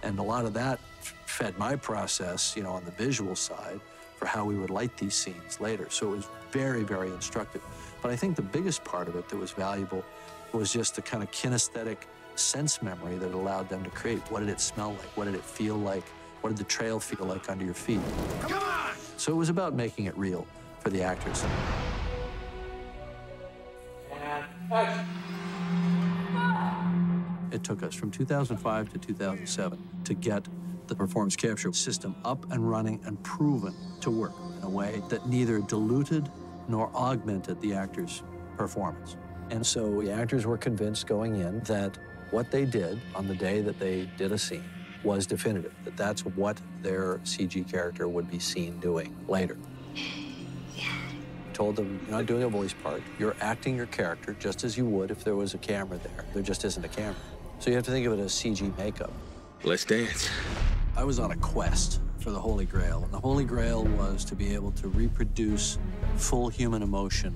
And a lot of that fed my process, you know, on the visual side for how we would light these scenes later. So it was very, very instructive. But I think the biggest part of it that was valuable was just the kind of kinesthetic sense memory that allowed them to create. What did it smell like? What did it feel like? What did the trail feel like under your feet? Come on! So it was about making it real for the actors. It took us from 2005 to 2007 to get the performance capture system up and running and proven to work in a way that neither diluted nor augmented the actor's performance. And so the actors were convinced going in that what they did on the day that they did a scene was definitive, that that's what their CG character would be seen doing later. Told them, you're not doing a voice part, you're acting your character just as you would if there was a camera there. There just isn't a camera. So you have to think of it as CG makeup. Let's dance. I was on a quest for the Holy Grail, and the Holy Grail was to be able to reproduce full human emotion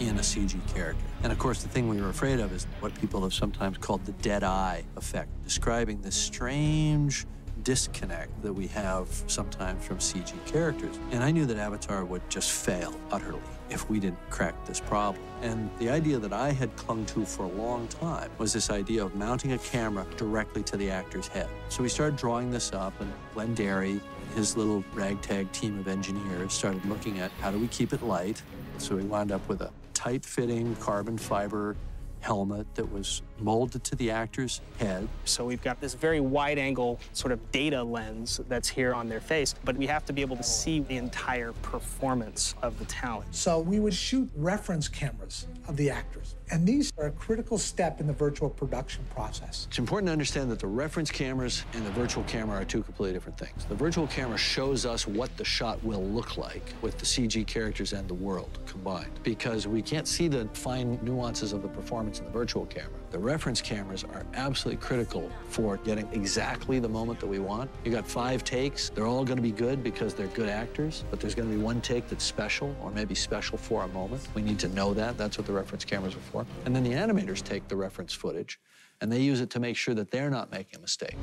in a CG character. And of course, the thing we were afraid of is what people have sometimes called the dead eye effect, describing this strange disconnect that we have sometimes from CG characters. And I knew that Avatar would just fail utterly if we didn't crack this problem. And the idea that I had clung to for a long time was this idea of mounting a camera directly to the actor's head. So we started drawing this up, and Glenn Derry, and his little ragtag team of engineers, started looking at how do we keep it light. So we wound up with a tight-fitting carbon fiber helmet that was molded to the actor's head. So we've got this very wide angle sort of data lens that's here on their face, but we have to be able to see the entire performance of the talent. So we would shoot reference cameras of the actors. And these are a critical step in the virtual production process. It's important to understand that the reference cameras and the virtual camera are two completely different things. The virtual camera shows us what the shot will look like with the CG characters and the world combined, because we can't see the fine nuances of the performance in the virtual camera. The reference cameras are absolutely critical for getting exactly the moment that we want. You got five takes. They're all going to be good because they're good actors, but there's going to be one take that's special or maybe special for a moment. We need to know that. That's what the reference cameras are for. And then the animators take the reference footage and they use it to make sure that they're not making a mistake.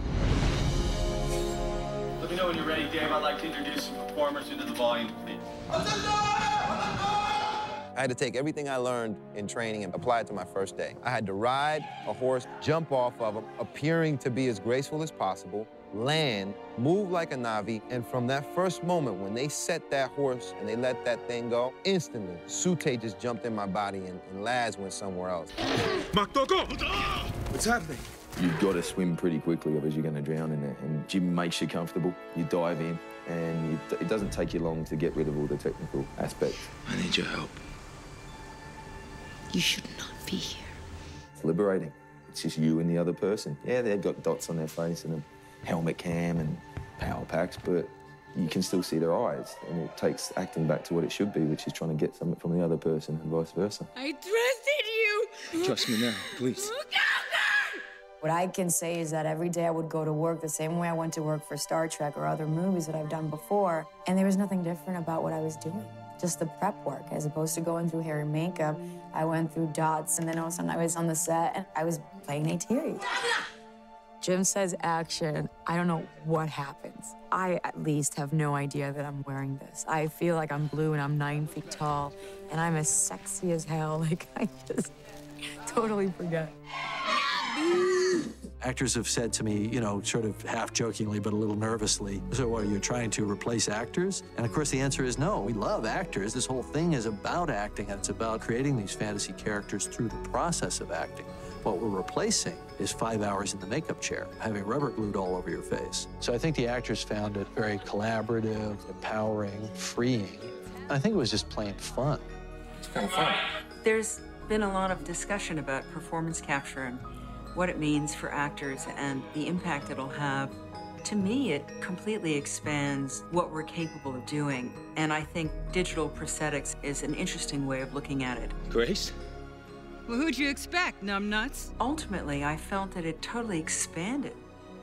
Let me know when you're ready, Dave. I'd like to introduce some performers into the volume. I had to take everything I learned in training and apply it to my first day. I had to ride a horse, jump off of him, appearing to be as graceful as possible, land, move like a Na'vi, and from that first moment when they set that horse and they let that thing go, instantly, Tsu'tey just jumped in my body and, and Laz went somewhere else. What's happening? You've got to swim pretty quickly, otherwise you're going to drown in there. And Jim makes you comfortable. You dive in, and you, it doesn't take you long to get rid of all the technical aspects. I need your help. You should not be here. It's liberating. It's just you and the other person. Yeah, they've got dots on their face and a helmet cam and power packs, but you can still see their eyes. And it takes acting back to what it should be, which is trying to get something from the other person and vice versa. I trusted you. Trust me now, please. What I can say is that every day I would go to work the same way I went to work for Star Trek or other movies that I've done before, and there was nothing different about what I was doing. Just the prep work, as opposed to going through hair and makeup, I went through dots, and then all of a sudden I was on the set and I was playing Neytiri. Jim says action. I don't know what happens. I at least have no idea that I'm wearing this. I feel like I'm blue and I'm nine feet tall, and I'm as sexy as hell. Like I just totally forget. Actors have said to me, you know, sort of half jokingly but a little nervously, so what, are you trying to replace actors? And of course the answer is no, we love actors. This whole thing is about acting and it's about creating these fantasy characters through the process of acting. What we're replacing is five hours in the makeup chair, having rubber glued all over your face. So I think the actors found it very collaborative, empowering, freeing. I think it was just plain fun. It's kind of fun. There's been a lot of discussion about performance capture and what it means for actors and the impact it'll have. To me, it completely expands what we're capable of doing. And I think digital prosthetics is an interesting way of looking at it. Grace? Well, who'd you expect, numbnuts? Ultimately, I felt that it totally expanded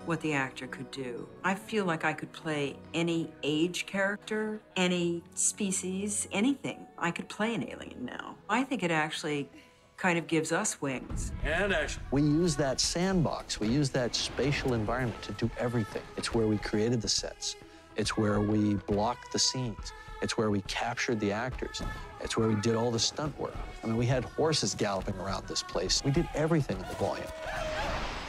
what the actor could do. I feel like I could play any age character, any species, anything. I could play an alien now. I think it actually kind of gives us wings. And action. We use that sandbox, we use that spatial environment to do everything. It's where we created the sets, it's where we blocked the scenes, it's where we captured the actors, it's where we did all the stunt work. I mean, we had horses galloping around this place. We did everything in the volume.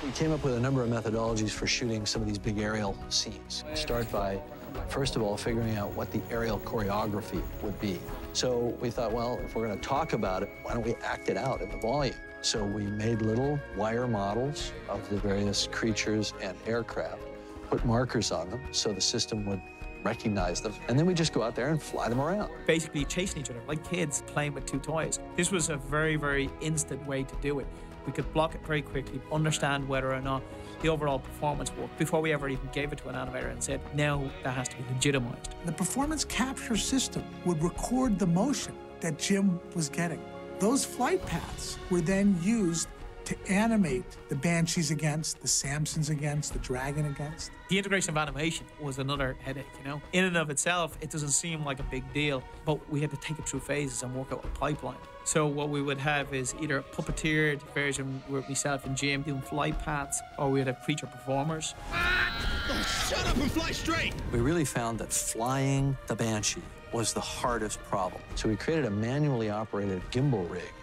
We came up with a number of methodologies for shooting some of these big aerial scenes. Start by, first of all, figuring out what the aerial choreography would be. So we thought, well, if we're going to talk about it, why don't we act it out in the volume? So we made little wire models of the various creatures and aircraft, put markers on them so the system would recognize them, and then we just go out there and fly them around. Basically chasing each other, like kids playing with two toys. This was a very, very instant way to do it. We could block it very quickly, understand whether or not the overall performance worked before we ever even gave it to an animator and said, now that has to be legitimized. The performance capture system would record the motion that Jim was getting. Those flight paths were then used to animate the Banshees against, the Samsons against, the Dragon against. The integration of animation was another headache, you know. In and of itself, it doesn't seem like a big deal, but we had to take it through phases and work out a pipeline. So what we would have is either a puppeteered version where myself and Jim doing flight paths, or we'd have creature performers. Oh, shut up and fly straight! We really found that flying the Banshee was the hardest problem. So we created a manually operated gimbal rig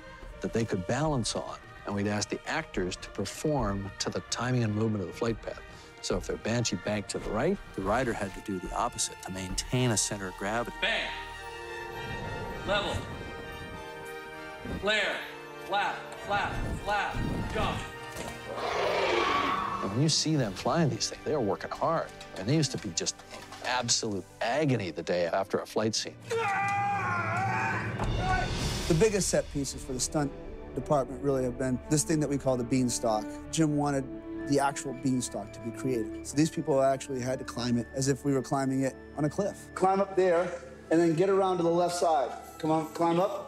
that they could balance on, and we'd ask the actors to perform to the timing and movement of the flight path. So if their Banshee banked to the right, the rider had to do the opposite to maintain a center of gravity. Bang. Level. Flare. flap, flap, flap, jump. And when you see them flying these things, they are working hard. And they used to be just in absolute agony the day after a flight scene. The biggest set pieces for the stunt department really have been this thing that we call the beanstalk. Jim wanted the actual beanstalk to be created. So these people actually had to climb it as if we were climbing it on a cliff. Climb up there and then get around to the left side. Come on, climb up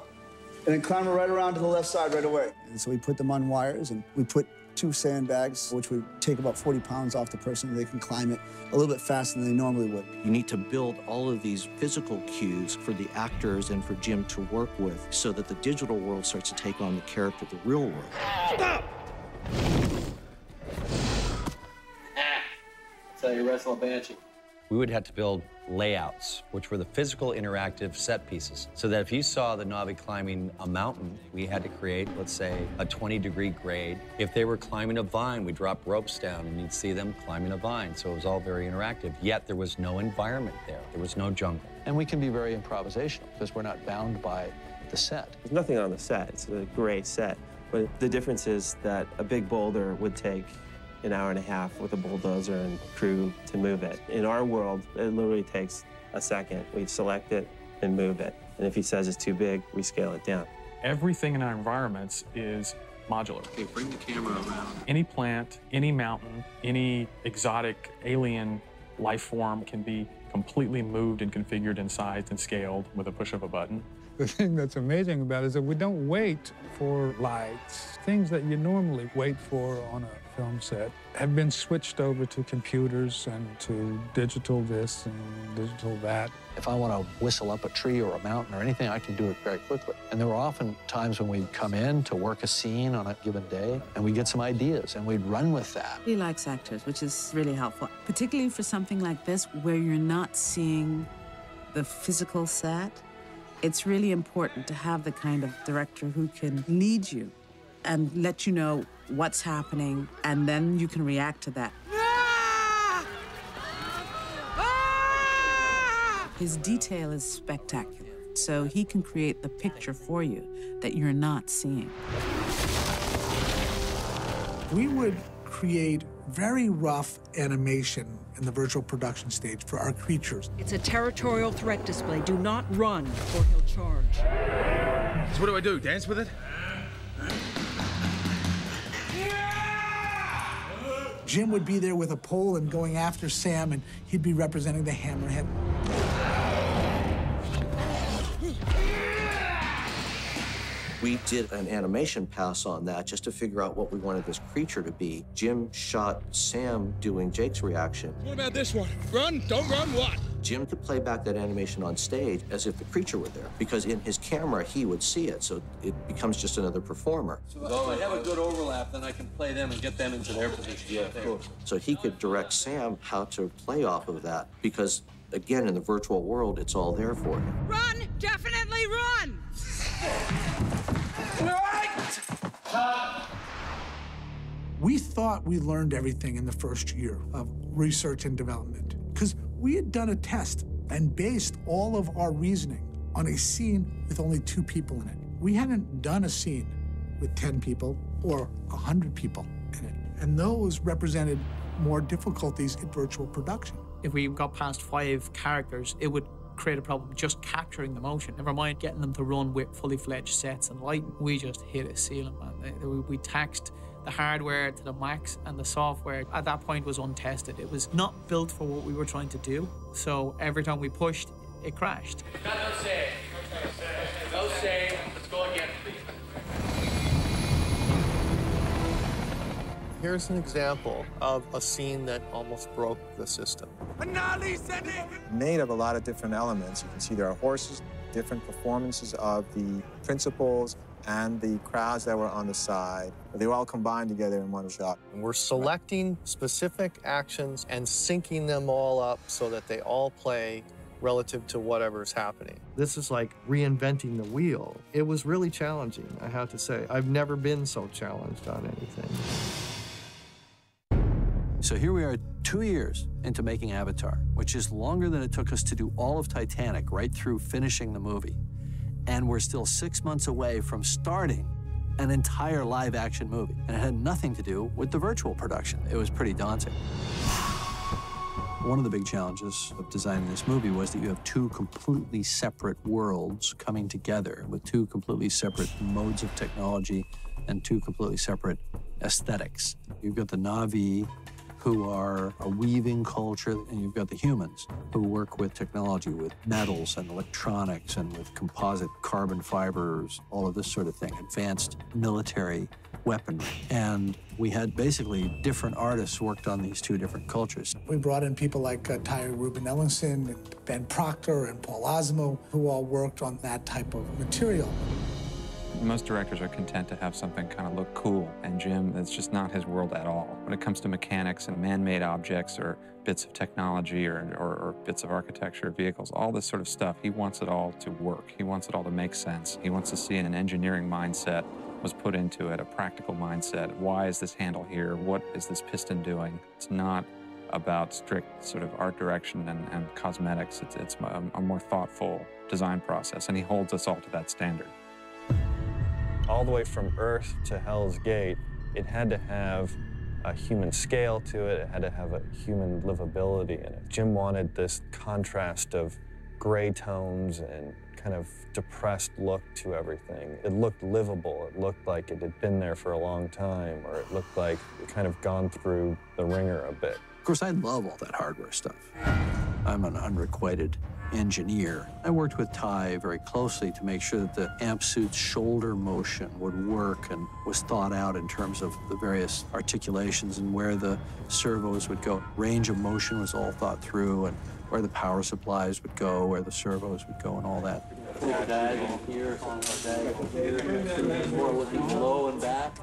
and then climb right around to the left side right away. And so we put them on wires and we put two sandbags, which would take about 40 pounds off the person. They can climb it a little bit faster than they normally would. You need to build all of these physical cues for the actors and for Jim to work with so that the digital world starts to take on the character of the real world. Stop! That's how you wrestle a banshee. We would have to build layouts, which were the physical interactive set pieces. So that if you saw the Na'vi climbing a mountain, we had to create, let's say, a 20 degree grade. If they were climbing a vine, we drop ropes down and you'd see them climbing a vine. So it was all very interactive. Yet there was no environment there. There was no jungle. And we can be very improvisational because we're not bound by the set. There's nothing on the set. It's a gray set. But the difference is that a big boulder would take an hour and a half with a bulldozer and crew to move it. In our world, it literally takes a second. We select it and move it. And if he says it's too big, we scale it down. Everything in our environments is modular. Okay, bring the camera around. Any plant, any mountain, any exotic alien life form can be completely moved and configured and sized and scaled with a push of a button. The thing that's amazing about it is that we don't wait for lights. Things that you normally wait for on a film set have been switched over to computers and to digital this and digital that. If I want to whistle up a tree or a mountain or anything, I can do it very quickly. And there were often times when we'd come in to work a scene on a given day and we'd get some ideas and we'd run with that. He likes actors, which is really helpful, particularly for something like this where you're not seeing the physical set. It's really important to have the kind of director who can lead you and let you know what's happening, and then you can react to that. His detail is spectacular, so he can create the picture for you that you're not seeing. We would create very rough animation in the virtual production stage for our creatures. It's a territorial threat display. Do not run, or he'll charge. So what do I do? Dance with it? Jim would be there with a pole and going after Sam, and he'd be representing the hammerhead. We did an animation pass on that just to figure out what we wanted this creature to be. Jim shot Sam doing Jake's reaction. What about this one? Run, don't run, what? Jim could play back that animation on stage as if the creature were there, because in his camera, he would see it, so it becomes just another performer. So if I have a good overlap, then I can play them and get them into their position. Yeah, cool. So he could direct Sam how to play off of that, because again, in the virtual world, it's all there for him. Run! Definitely run! We thought we learned everything in the first year of research and development because we had done a test and based all of our reasoning on a scene with only two people in it. We hadn't done a scene with 10 people or 100 people in it, and those represented more difficulties in virtual production. If we got past five characters, it would create a problem just capturing the motion. Never mind getting them to run with fully fledged sets and lighting. We just hit a ceiling, man. We taxed the hardware to the max and the software at that point was untested. It was not built for what we were trying to do. So every time we pushed, it crashed. No save. No save. Let's go again, please. Here's an example of a scene that almost broke the system. Made of a lot of different elements. You can see there are horses, different performances of the principals and the crowds that were on the side. They were all combined together in one shot. We're selecting specific actions and syncing them all up so that they all play relative to whatever's happening. This is like reinventing the wheel. It was really challenging, I have to say. I've never been so challenged on anything. So here we are, two years into making Avatar, which is longer than it took us to do all of Titanic right through finishing the movie. And we're still six months away from starting an entire live action movie. And it had nothing to do with the virtual production. It was pretty daunting. One of the big challenges of designing this movie was that you have two completely separate worlds coming together with two completely separate modes of technology and two completely separate aesthetics. You've got the Na'vi, who are a weaving culture, and you've got the humans who work with technology, with metals and electronics and with composite carbon fibers, all of this sort of thing, advanced military weaponry. And we had basically different artists worked on these two different cultures. We brought in people like uh, TyRuben Ellingson, and Ben Proctor, and Paul Ozzimo, who all worked on that type of material. Most directors are content to have something kind of look cool, and Jim, that's just not his world at all. When it comes to mechanics and man-made objects or bits of technology or, or, or, bits of architecture, vehicles, all this sort of stuff, he wants it all to work. He wants it all to make sense. He wants to see an engineering mindset was put into it, a practical mindset. Why is this handle here? What is this piston doing? It's not about strict sort of art direction and, and cosmetics. It's, it's a, a more thoughtful design process, and he holds us all to that standard all the way from Earth to Hell's Gate, it had to have a human scale to it. It had to have a human livability in it. Jim wanted this contrast of gray tones and kind of depressed look to everything. It looked livable. It looked like it had been there for a long time, or it looked like it kind of gone through the ringer a bit. Of course, I love all that hardware stuff. I'm an unrequited engineer. I worked with Ty very closely to make sure that the amp suit's shoulder motion would work and was thought out in terms of the various articulations and where the servos would go. Range of motion was all thought through and where the power supplies would go, where the servos would go and all that.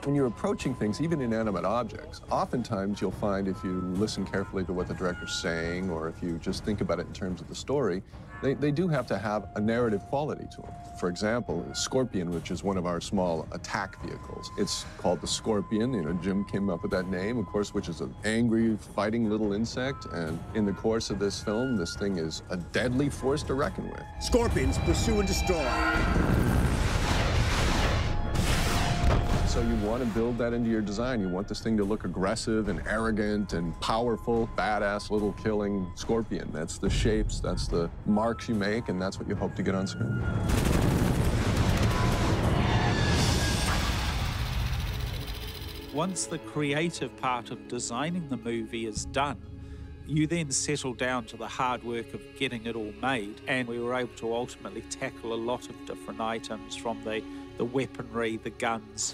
When you're approaching things, even inanimate objects, oftentimes you'll find if you listen carefully to what the director's saying or if you just think about it in terms of the story, they, they do have to have a narrative quality to them. For example, Scorpion, which is one of our small attack vehicles. It's called the Scorpion. You know, Jim came up with that name, of course, which is an angry, fighting little insect. And in the course of this film, this thing is a deadly force to reckon with. Scorpions pursue and destroy. So you want to build that into your design. You want this thing to look aggressive and arrogant and powerful, badass little killing scorpion. That's the shapes, that's the marks you make, and that's what you hope to get on screen. Once the creative part of designing the movie is done, you then settle down to the hard work of getting it all made, and we were able to ultimately tackle a lot of different items from the, the weaponry, the guns,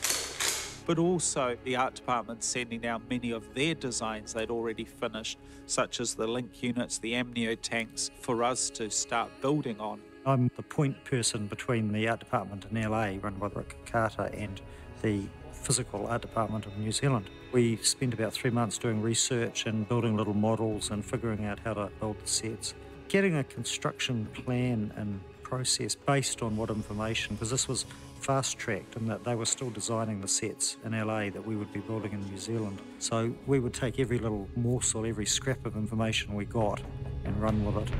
but also the art department sending out many of their designs they'd already finished, such as the link units, the amnio tanks, for us to start building on. I'm the point person between the art department in LA, run by Rick Carter, and the physical art department of New Zealand. We spent about three months doing research and building little models and figuring out how to build the sets. Getting a construction plan and process based on what information, because this was fast tracked and that they were still designing the sets in LA that we would be building in New Zealand. So we would take every little morsel, every scrap of information we got and run with it.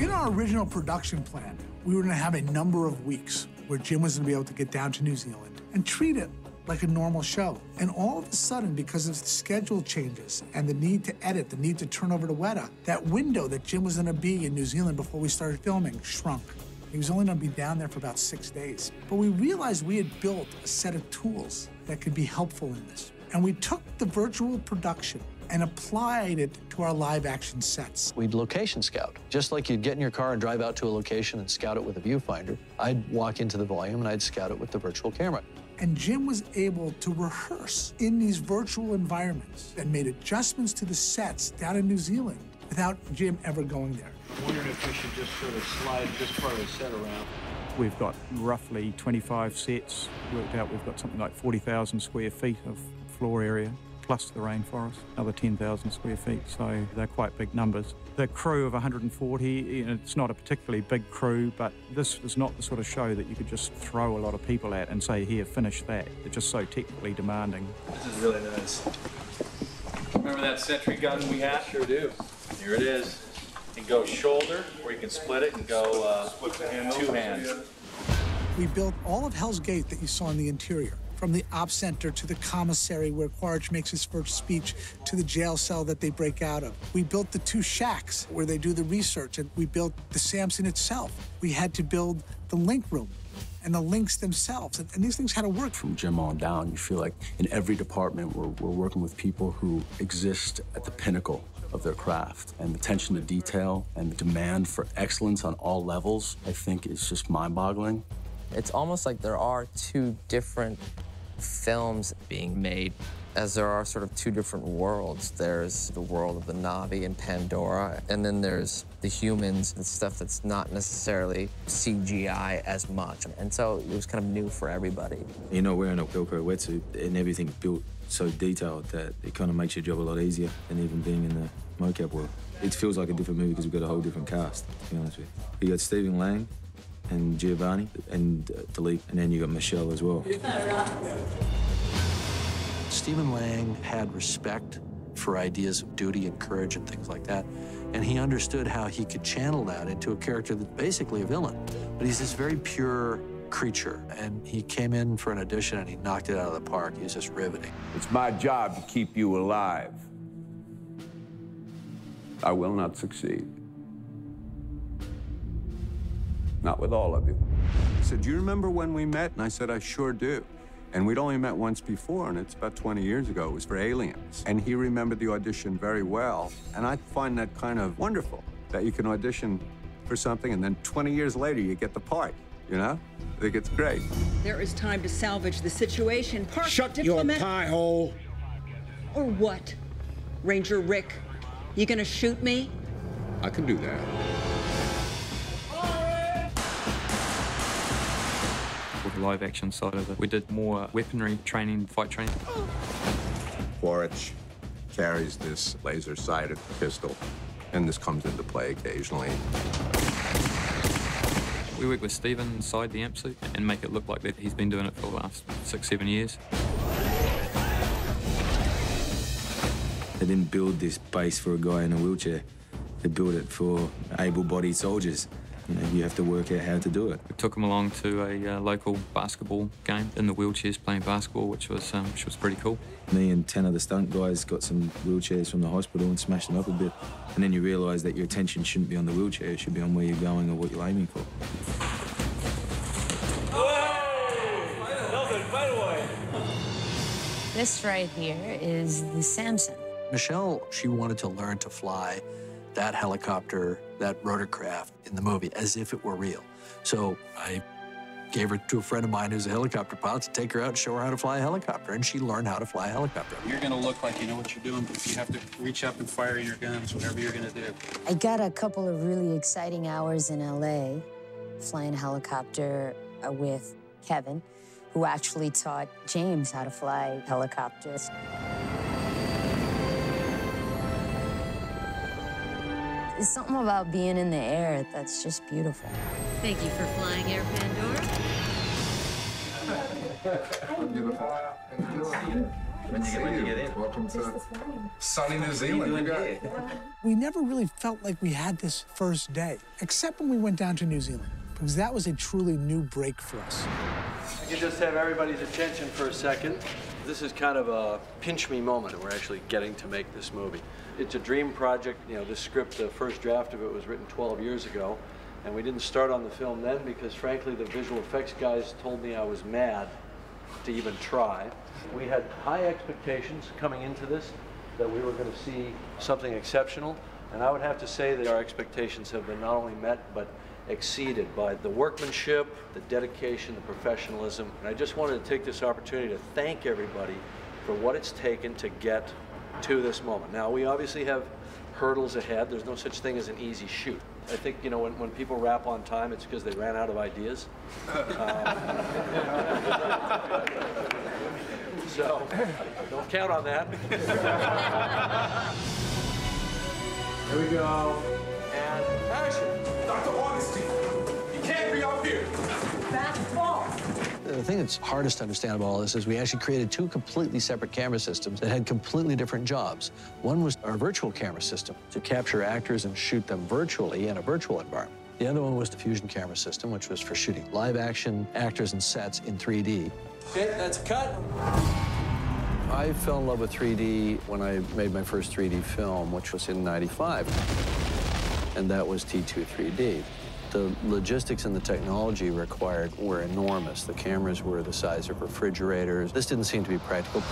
In our original production plan, we were going to have a number of weeks where Jim was going to be able to get down to New Zealand and treat it like a normal show. And all of a sudden, because of schedule changes and the need to edit, the need to turn over to Weta, that window that Jim was going to be in New Zealand before we started filming shrunk. He was only going to be down there for about six days. But we realized we had built a set of tools that could be helpful in this. And we took the virtual production and applied it to our live action sets. We'd location scout. Just like you'd get in your car and drive out to a location and scout it with a viewfinder, I'd walk into the volume and I'd scout it with the virtual camera. And Jim was able to rehearse in these virtual environments and made adjustments to the sets down in New Zealand without Jim ever going there. I'm wondering if we should just sort of slide this part of the set around. We've got roughly 25 sets worked out. We've got something like 40,000 square feet of floor area, plus the rainforest, another 10,000 square feet. So they're quite big numbers. The crew of 140, you know, it's not a particularly big crew, but this is not the sort of show that you could just throw a lot of people at and say, here, finish that. They're just so technically demanding. This is really nice. Remember that sentry gun we had? Sure do. Here it is. You can go shoulder, or you can split it and go uh, two hands. We built all of Hell's Gate that you saw in the interior, from the op center to the commissary where Quaritch makes his first speech to the jail cell that they break out of. We built the two shacks where they do the research, and we built the Samson itself. We had to build the link room and the links themselves, and, and these things had to work. From Jim on down, you feel like in every department we're, we're working with people who exist at the pinnacle of their craft. And the attention to detail and the demand for excellence on all levels, I think, is just mind boggling. It's almost like there are two different films being made as there are sort of two different worlds. There's the world of the Na'vi and Pandora, and then there's the humans and stuff that's not necessarily CGI as much. And so it was kind of new for everybody. You know, wearing a Velcro wetsuit and everything built so detailed that it kind of makes your job a lot easier than even being in the mocap world. It feels like a different movie because we've got a whole different cast, to be honest with you. You got Stephen Lang and Giovanni and uh, Dileep, and then you got Michelle as well. Stephen Lang had respect for ideas of duty and courage and things like that. And he understood how he could channel that into a character that's basically a villain. But he's this very pure creature. And he came in for an audition and he knocked it out of the park. He was just riveting. It's my job to keep you alive. I will not succeed. Not with all of you. He said, Do you remember when we met? And I said, I sure do. And we'd only met once before, and it's about 20 years ago. It was for Aliens. And he remembered the audition very well. And I find that kind of wonderful that you can audition for something and then 20 years later you get the part, you know? I think it's great. There is time to salvage the situation. Park Shut diplomat- your pie hole. Or what? Ranger Rick, you gonna shoot me? I can do that. For the live action side of it, we did more weaponry training, fight training. Quaritch carries this laser-sighted pistol, and this comes into play occasionally. We work with Stephen inside the amp suit and make it look like that he's been doing it for the last six, seven years. They didn't build this base for a guy in a wheelchair. They built it for able-bodied soldiers. You know, you have to work out how to do it. We took him along to a uh, local basketball game in the wheelchairs playing basketball, which was um, which was pretty cool. Me and 10 of the stunt guys got some wheelchairs from the hospital and smashed them up a bit. And then you realise that your attention shouldn't be on the wheelchair, it should be on where you're going or what you're aiming for. This right here is the Samson. Michelle, she wanted to learn to fly that helicopter, that rotorcraft in the movie as if it were real. So I gave her to a friend of mine who's a helicopter pilot to take her out and show her how to fly a helicopter. And she learned how to fly a helicopter. You're gonna look like you know what you're doing, but you have to reach up and fire your guns, whatever you're gonna do. I got a couple of really exciting hours in LA flying a helicopter uh, with Kevin, who actually taught James how to fly helicopters. There's something about being in the air that's just beautiful. Thank you for flying Air Pandora. Welcome to sunny New Zealand. You got it. We never really felt like we had this first day, except when we went down to New Zealand, because that was a truly new break for us. I can just have everybody's attention for a second. This is kind of a pinch me moment, and we're actually getting to make this movie. It's a dream project. You know, this script, the first draft of it was written 12 years ago, and we didn't start on the film then because, frankly, the visual effects guys told me I was mad to even try. We had high expectations coming into this that we were going to see something exceptional, and I would have to say that our expectations have been not only met but exceeded by the workmanship, the dedication, the professionalism. And I just wanted to take this opportunity to thank everybody for what it's taken to get to this moment. Now, we obviously have hurdles ahead. There's no such thing as an easy shoot. I think, you know, when, when people wrap on time, it's because they ran out of ideas. Um, so, don't count on that. Here we go. And action. Dr. Augustine, you can't be up here. That's false. The thing that's hardest to understand about all this is we actually created two completely separate camera systems that had completely different jobs. One was our virtual camera system to capture actors and shoot them virtually in a virtual environment. The other one was the Fusion camera system, which was for shooting live action actors and sets in 3D. Okay, that's a cut. I fell in love with 3D when I made my first 3D film, which was in 95. And that was T2 3D. The logistics and the technology required were enormous. The cameras were the size of refrigerators. This didn't seem to be practical.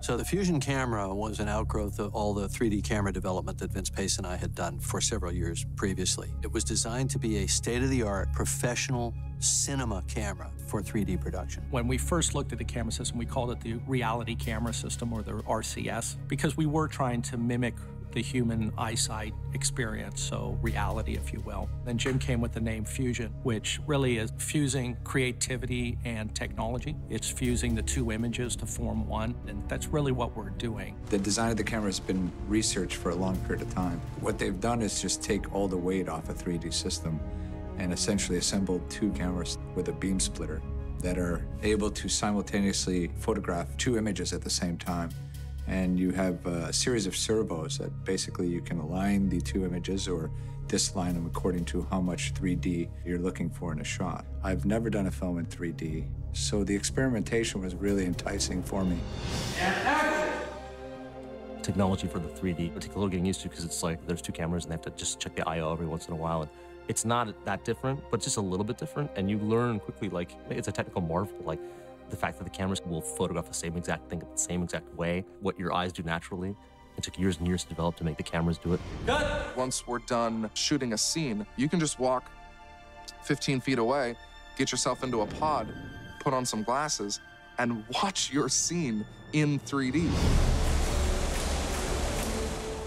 So the Fusion camera was an outgrowth of all the 3D camera development that Vince Pace and I had done for several years previously. It was designed to be a state-of-the-art professional cinema camera for 3D production. When we first looked at the camera system, we called it the reality camera system or the RCS because we were trying to mimic the human eyesight experience, so reality, if you will. Then Jim came with the name Fusion, which really is fusing creativity and technology. It's fusing the two images to form one, and that's really what we're doing. The design of the camera has been researched for a long period of time. What they've done is just take all the weight off a 3D system and essentially assembled two cameras with a beam splitter that are able to simultaneously photograph two images at the same time and you have a series of servos that basically you can align the two images or disalign them according to how much 3D you're looking for in a shot. I've never done a film in 3D, so the experimentation was really enticing for me. Technology for the 3D, it takes a little getting used to because it's like there's two cameras and they have to just check the IO every once in a while. And it's not that different, but just a little bit different. And you learn quickly, like, it's a technical marvel. Like, the fact that the cameras will photograph the same exact thing the same exact way, what your eyes do naturally. It took years and years to develop to make the cameras do it. Cut! Once we're done shooting a scene, you can just walk 15 feet away, get yourself into a pod, put on some glasses, and watch your scene in 3D.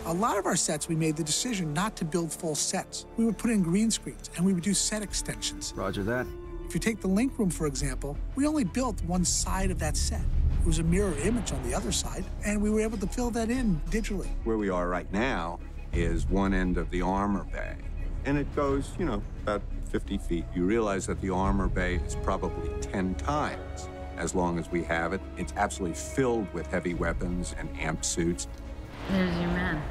A lot of our sets, we made the decision not to build full sets. We would put in green screens and we would do set extensions. Roger that. If you take the link room, for example, we only built one side of that set. It was a mirror image on the other side, and we were able to fill that in digitally. Where we are right now is one end of the armor bay, and it goes, you know, about 50 feet. You realize that the armor bay is probably 10 times as long as we have it. It's absolutely filled with heavy weapons and amp suits. There's your man.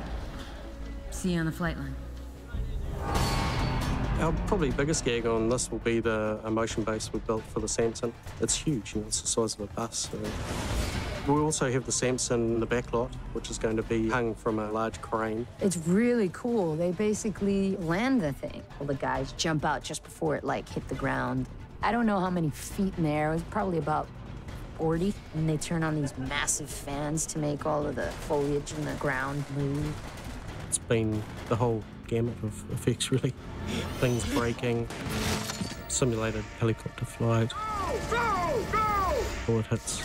See you on the flight line. Our probably biggest gag on this will be the emotion base we built for the Samson. It's huge, you know, it's the size of a bus. So. We also have the Samson in the back lot, which is going to be hung from a large crane. It's really cool. They basically land the thing. Well, the guys jump out just before it like hit the ground. I don't know how many feet in there. It was probably about 40. And they turn on these massive fans to make all of the foliage in the ground move. It's been the whole gamut of effects, really. Things breaking, simulated helicopter flight, Go! Go! bullet hits,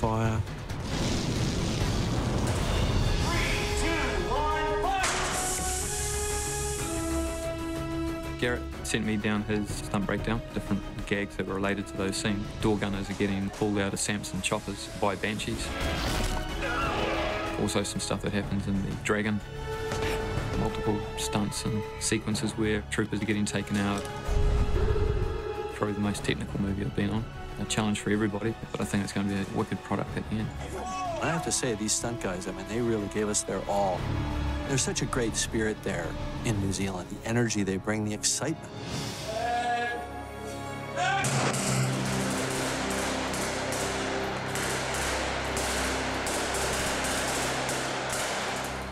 fire. Garrett sent me down his stunt breakdown, different gags that were related to those scenes. Door gunners are getting pulled out of Samson choppers by banshees. Also, some stuff that happens in the Dragon. Multiple stunts and sequences where troopers are getting taken out. Probably the most technical movie I've been on. A challenge for everybody, but I think it's going to be a wicked product at the end. I have to say, these stunt guys, I mean, they really gave us their all. There's such a great spirit there in New Zealand. The energy they bring, the excitement.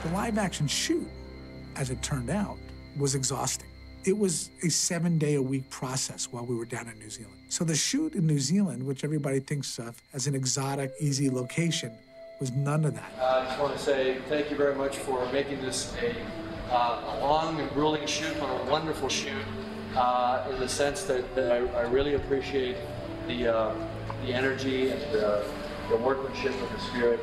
The live action shoot, as it turned out, was exhausting. It was a seven day a week process while we were down in New Zealand. So the shoot in New Zealand, which everybody thinks of as an exotic, easy location, was none of that. Uh, I just want to say thank you very much for making this a, uh, a long and grueling shoot, but a wonderful shoot uh, in the sense that, that I, I, really appreciate the, uh, the energy and the, the workmanship of the spirit.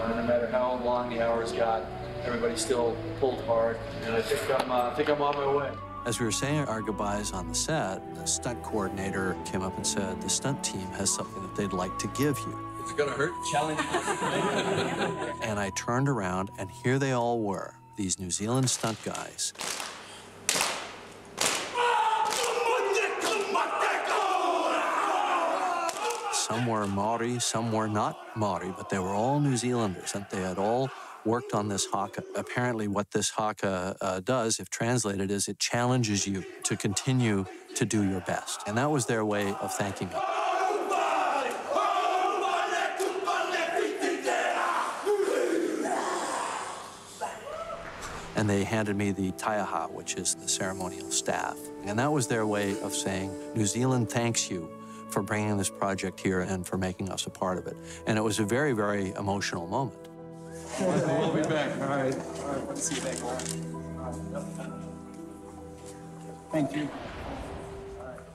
Uh, no matter how long the hours got, everybody still pulled hard, and I think I'm, uh, I think I'm on my way. As we were saying our goodbyes on the set, the stunt coordinator came up and said, the stunt team has something that they'd like to give you. It's gonna hurt. Challenge. and I turned around, and here they all were, these New Zealand stunt guys. Some were Maori, some were not Maori, but they were all New Zealanders, and they had all worked on this haka. Apparently, what this haka uh, does, if translated, is it challenges you to continue to do your best. And that was their way of thanking me. and they handed me the taiaha, which is the ceremonial staff. And that was their way of saying, New Zealand thanks you for bringing this project here and for making us a part of it. And it was a very, very emotional moment. We'll be back. All right. All right. See you back. Thank you.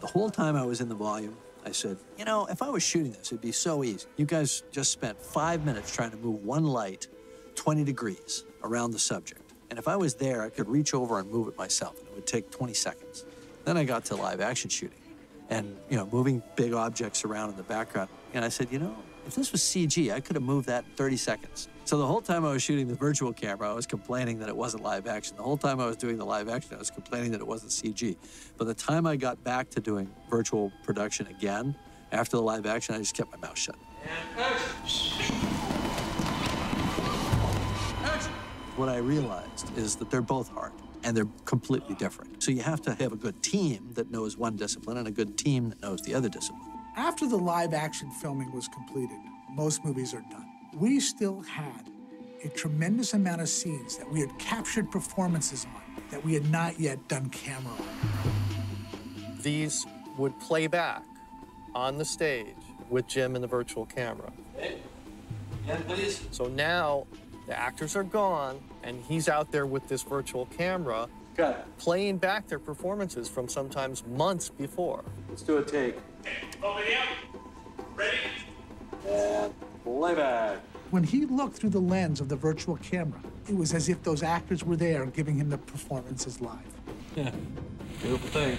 The whole time I was in the volume, I said, you know, if I was shooting this, it'd be so easy. You guys just spent five minutes trying to move one light 20 degrees around the subject. And if I was there, I could reach over and move it myself, and it would take 20 seconds. Then I got to live action shooting and, you know, moving big objects around in the background. And I said, you know, if this was CG, I could have moved that in 30 seconds. So the whole time I was shooting the virtual camera, I was complaining that it wasn't live action. The whole time I was doing the live action, I was complaining that it wasn't CG. By the time I got back to doing virtual production again, after the live action, I just kept my mouth shut. What I realized is that they're both hard and they're completely different. So you have to have a good team that knows one discipline and a good team that knows the other discipline. After the live action filming was completed, most movies are done. We still had a tremendous amount of scenes that we had captured performances on that we had not yet done camera on. These would play back on the stage with Jim and the virtual camera. Hey. Yeah, please. So now the actors are gone, and he's out there with this virtual camera playing back their performances from sometimes months before. Let's do a take. And playback. When he looked through the lens of the virtual camera, it was as if those actors were there giving him the performances live. Yeah. Beautiful thing.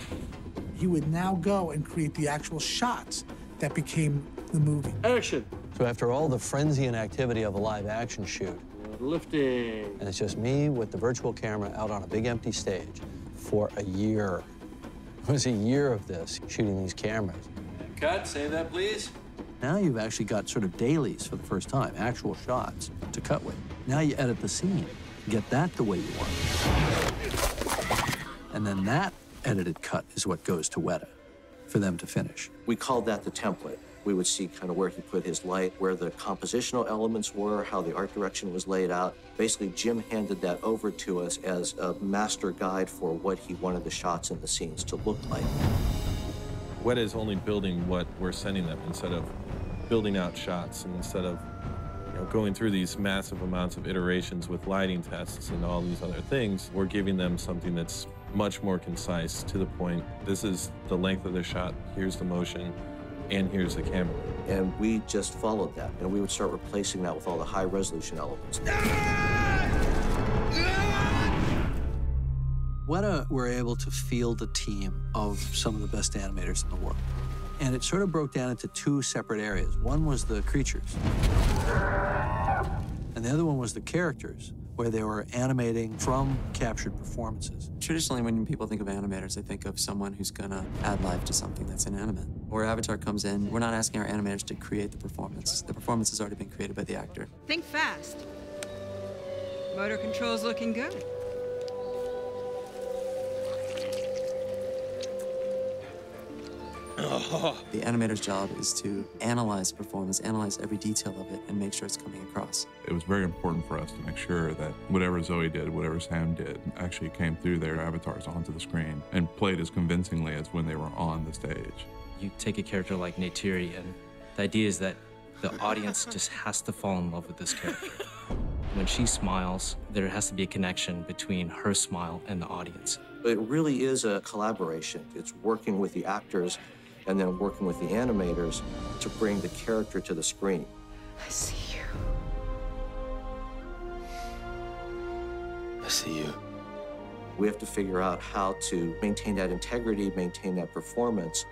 He would now go and create the actual shots that became the movie. Action. So after all the frenzy and activity of a live action shoot, Lifting. and it's just me with the virtual camera out on a big empty stage for a year. It was a year of this, shooting these cameras. Cut. Say that, please. Now you've actually got sort of dailies for the first time, actual shots to cut with. Now you edit the scene, get that the way you want. And then that edited cut is what goes to Weta for them to finish. We called that the template. We would see kind of where he put his light, where the compositional elements were, how the art direction was laid out. Basically, Jim handed that over to us as a master guide for what he wanted the shots and the scenes to look like. Weta is only building what we're sending them instead of building out shots and instead of you know, going through these massive amounts of iterations with lighting tests and all these other things, we're giving them something that's much more concise to the point. This is the length of the shot, here's the motion, and here's the camera. And we just followed that, and we would start replacing that with all the high resolution elements. Weta uh, were able to field a team of some of the best animators in the world. And it sort of broke down into two separate areas. One was the creatures, and the other one was the characters, where they were animating from captured performances. Traditionally, when people think of animators, they think of someone who's gonna add life to something that's inanimate. Where Avatar comes in, we're not asking our animators to create the performance. The performance has already been created by the actor. Think fast. Motor control's looking good. The animator's job is to analyze performance, analyze every detail of it, and make sure it's coming across. It was very important for us to make sure that whatever Zoe did, whatever Sam did, actually came through their avatars onto the screen and played as convincingly as when they were on the stage. You take a character like Neytiri, and the idea is that the audience just has to fall in love with this character. When she smiles, there has to be a connection between her smile and the audience. It really is a collaboration. It's working with the actors and then working with the animators to bring the character to the screen. I see you. I see you. We have to figure out how to maintain that integrity, maintain that performance,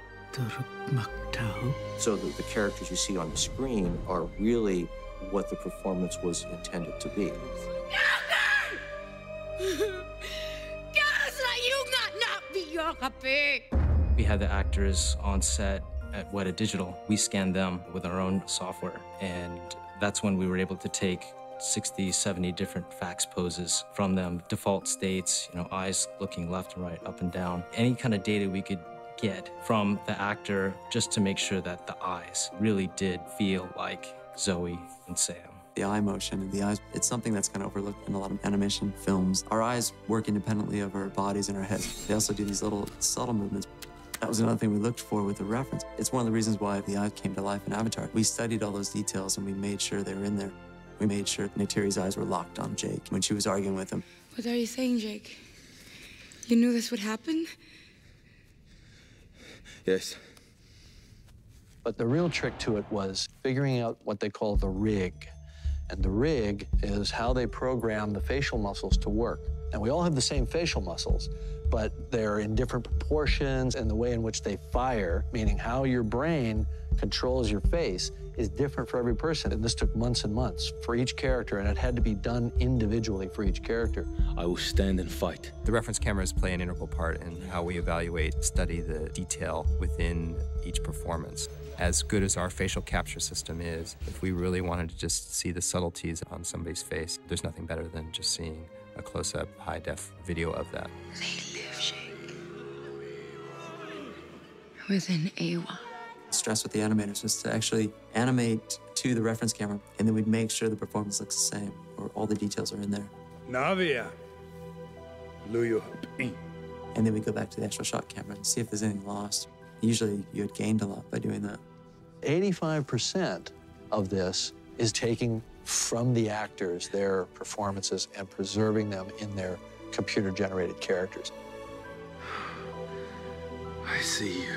so that the characters you see on the screen are really what the performance was intended to be. We had the actors on set at Weta Digital. We scanned them with our own software, and that's when we were able to take 60, 70 different FACS poses from them, default states, you know, eyes looking left and right, up and down. Any kind of data we could get from the actor just to make sure that the eyes really did feel like Zoe and Sam. The eye motion and the eyes, it's something that's kind of overlooked in a lot of animation films. Our eyes work independently of our bodies and our heads. They also do these little subtle movements. That was another thing we looked for with the reference. It's one of the reasons why the eye came to life in Avatar. We studied all those details and we made sure they were in there. We made sure that Neytiri's eyes were locked on Jake when she was arguing with him. What are you saying, Jake? You knew this would happen? Yes. But the real trick to it was figuring out what they call the rig. And the rig is how they program the facial muscles to work. And we all have the same facial muscles, but they're in different proportions, and the way in which they fire, meaning how your brain controls your face, is different for every person. And this took months and months for each character, and it had to be done individually for each character. I will stand and fight. The reference cameras play an integral part in how we evaluate, study the detail within each performance. As good as our facial capture system is, if we really wanted to just see the subtleties on somebody's face, there's nothing better than just seeing a close-up, high-def video of that. They Within Awa. The stress with the animators was to actually animate to the reference camera, and then we'd make sure the performance looks the same, or all the details are in there. Navia. Luyo. And then we go back to the actual shot camera and see if there's anything lost. Usually you had gained a lot by doing that. 85% of this is taking from the actors their performances and preserving them in their computer generated characters. I see you.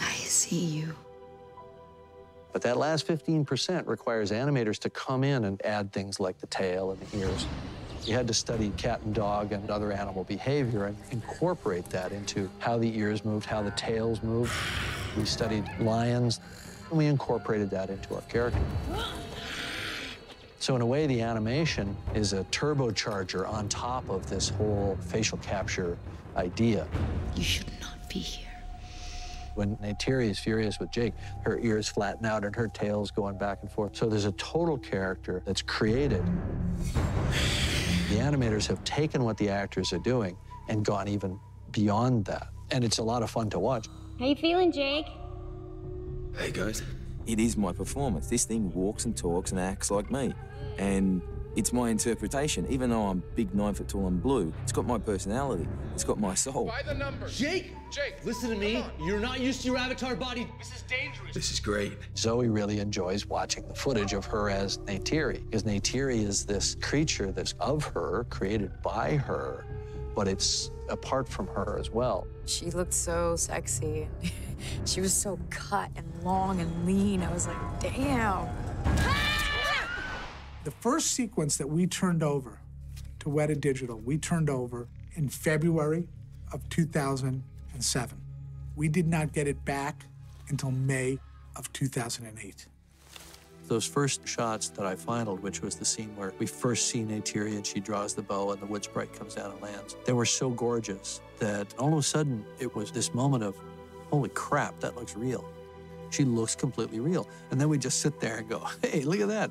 I see you. But that last 15% requires animators to come in and add things like the tail and the ears. You had to study cat and dog and other animal behavior and incorporate that into how the ears moved, how the tails moved. We studied lions, and we incorporated that into our character. So in a way, the animation is a turbocharger on top of this whole facial capture idea. You should not be here. When Neytiri is furious with Jake, her ears flatten out and her tail's going back and forth. So there's a total character that's created. The animators have taken what the actors are doing and gone even beyond that. And it's a lot of fun to watch. How you feeling, Jake? Hey guys, it is my performance. This thing walks and talks and acts like me. And it's my interpretation. Even though I'm big, nine foot tall and blue, it's got my personality. It's got my soul. By the numbers. Jake! Jake! Listen to me. You're not used to your avatar body. This is dangerous. This is great. Zoe really enjoys watching the footage of her as Neytiri, because Neytiri is this creature that's of her, created by her, but it's apart from her as well. She looked so sexy. she was so cut and long and lean. I was like, damn. The first sequence that we turned over to Weta Digital, we turned over in February of 2007. We did not get it back until May of 2008. Those first shots that I finaled, which was the scene where we first see Neytiri and she draws the bow and the wood sprite comes down and lands, they were so gorgeous that all of a sudden it was this moment of, holy crap, that looks real. She looks completely real. And then we just sit there and go, hey, look at that.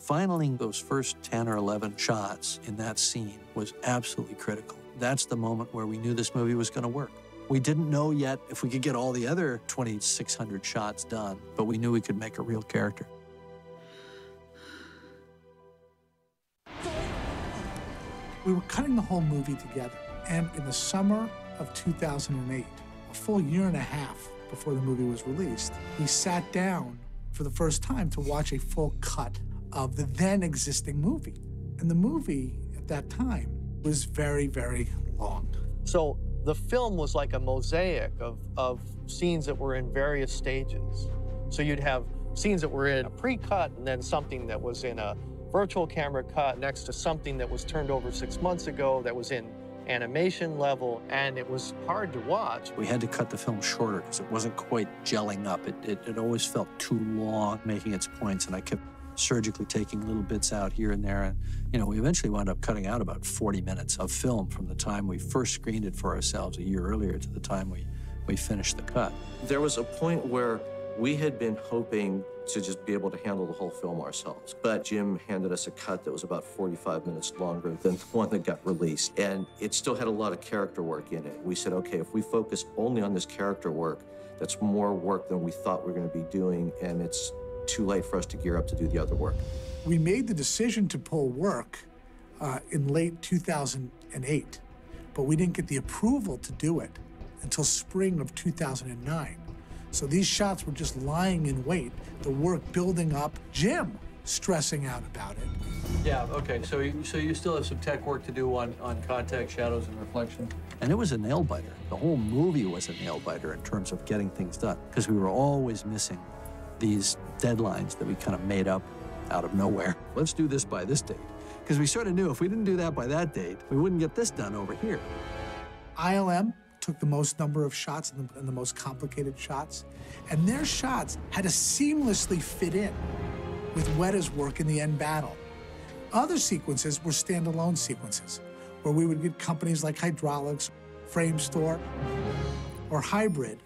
Finaling those first 10 or 11 shots in that scene was absolutely critical. That's the moment where we knew this movie was going to work. We didn't know yet if we could get all the other 2,600 shots done, but we knew we could make a real character. We were cutting the whole movie together, and in the summer of 2008, a full year and a half before the movie was released, he sat down for the first time to watch a full cut of the then existing movie. And the movie at that time was very, very long. So the film was like a mosaic of, of scenes that were in various stages. So you'd have scenes that were in a pre-cut and then something that was in a virtual camera cut next to something that was turned over six months ago that was in animation level, and it was hard to watch. We had to cut the film shorter because it wasn't quite gelling up. It, it, it always felt too long making its points, and I kept surgically taking little bits out here and there. And, you know, we eventually wound up cutting out about 40 minutes of film from the time we first screened it for ourselves a year earlier to the time we, we finished the cut. There was a point where We had been hoping to just be able to handle the whole film ourselves. But Jim handed us a cut that was about 45 minutes longer than the one that got released. And it still had a lot of character work in it. We said, okay, if we focus only on this character work, that's more work than we thought we were going to be doing, and it's too late for us to gear up to do the other work. We made the decision to pull work uh, in late 2008, but we didn't get the approval to do it until spring of 2009. So these shots were just lying in wait, the work building up, Jim stressing out about it. Yeah, okay, so you, so you still have some tech work to do on, on contact, shadows, and reflection? And it was a nail biter. The whole movie was a nail biter in terms of getting things done, because we were always missing these deadlines that we kind of made up out of nowhere. Let's do this by this date. Because we sort of knew if we didn't do that by that date, we wouldn't get this done over here. ILM took the most number of shots and the, and the most complicated shots, and their shots had to seamlessly fit in with Weta's work in the end battle. Other sequences were standalone sequences, where we would get companies like Hydraulx, Framestore, or Hybrid,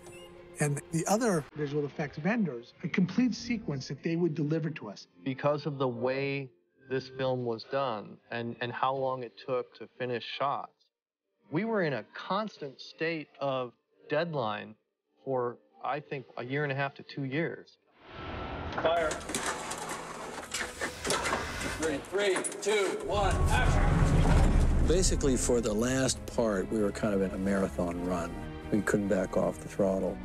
and the other visual effects vendors, a complete sequence that they would deliver to us. Because of the way this film was done and, and how long it took to finish shots, we were in a constant state of deadline for, I think, a year and a half to two years. Fire. Three, three, two, one, action. Basically, for the last part, we were kind of in a marathon run. We couldn't back off the throttle.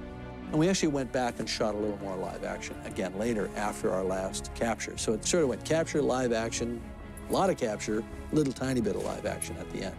And we actually went back and shot a little more live action again later after our last capture. So it sort of went capture, live action, a lot of capture, little tiny bit of live action at the end.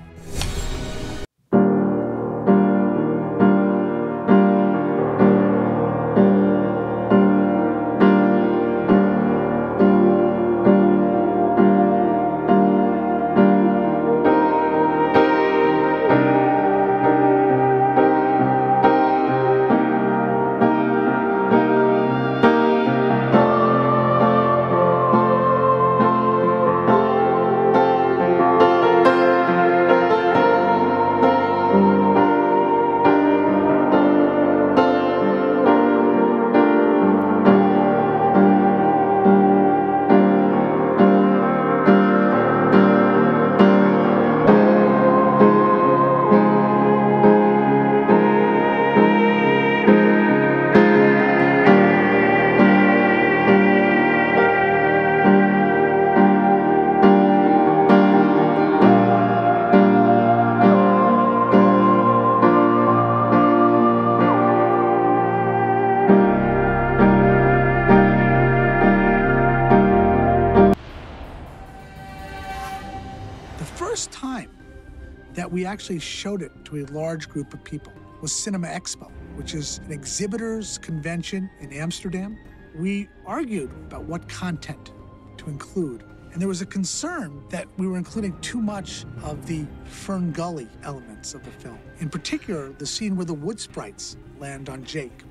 Actually showed it to a large group of people was Cinema Expo, which is an exhibitors convention in Amsterdam. We argued about what content to include. And there was a concern that we were including too much of the FernGully elements of the film. In particular, the scene where the wood sprites land on Jake.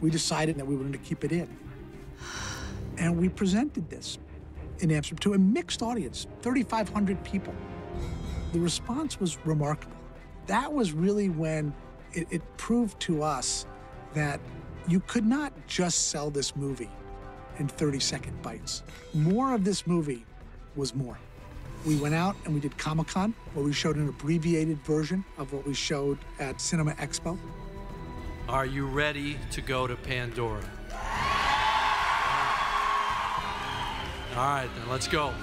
We decided that we wanted to keep it in. And we presented this in Amsterdam to a mixed audience, 3,500 people. The response was remarkable. That was really when it, it proved to us that you could not just sell this movie in 30 second bites. More of this movie was more. We went out and we did Comic Con, where we showed an abbreviated version of what we showed at Cinema Expo. Are you ready to go to Pandora? All right, then let's go.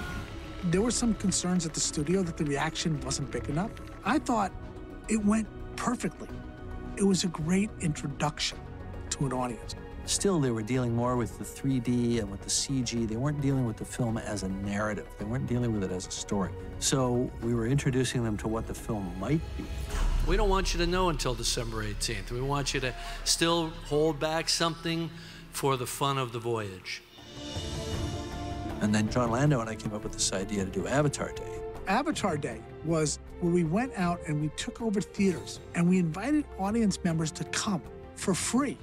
There were some concerns at the studio that the reaction wasn't big enough. I thought it went perfectly. It was a great introduction to an audience. Still, they were dealing more with the 3D and with the CG. They weren't dealing with the film as a narrative. They weren't dealing with it as a story. So we were introducing them to what the film might be. We don't want you to know until December 18th. We want you to still hold back something for the fun of the voyage. And then Jon Landau and I came up with this idea to do Avatar Day. Avatar Day was where we went out and we took over theaters and we invited audience members to come for free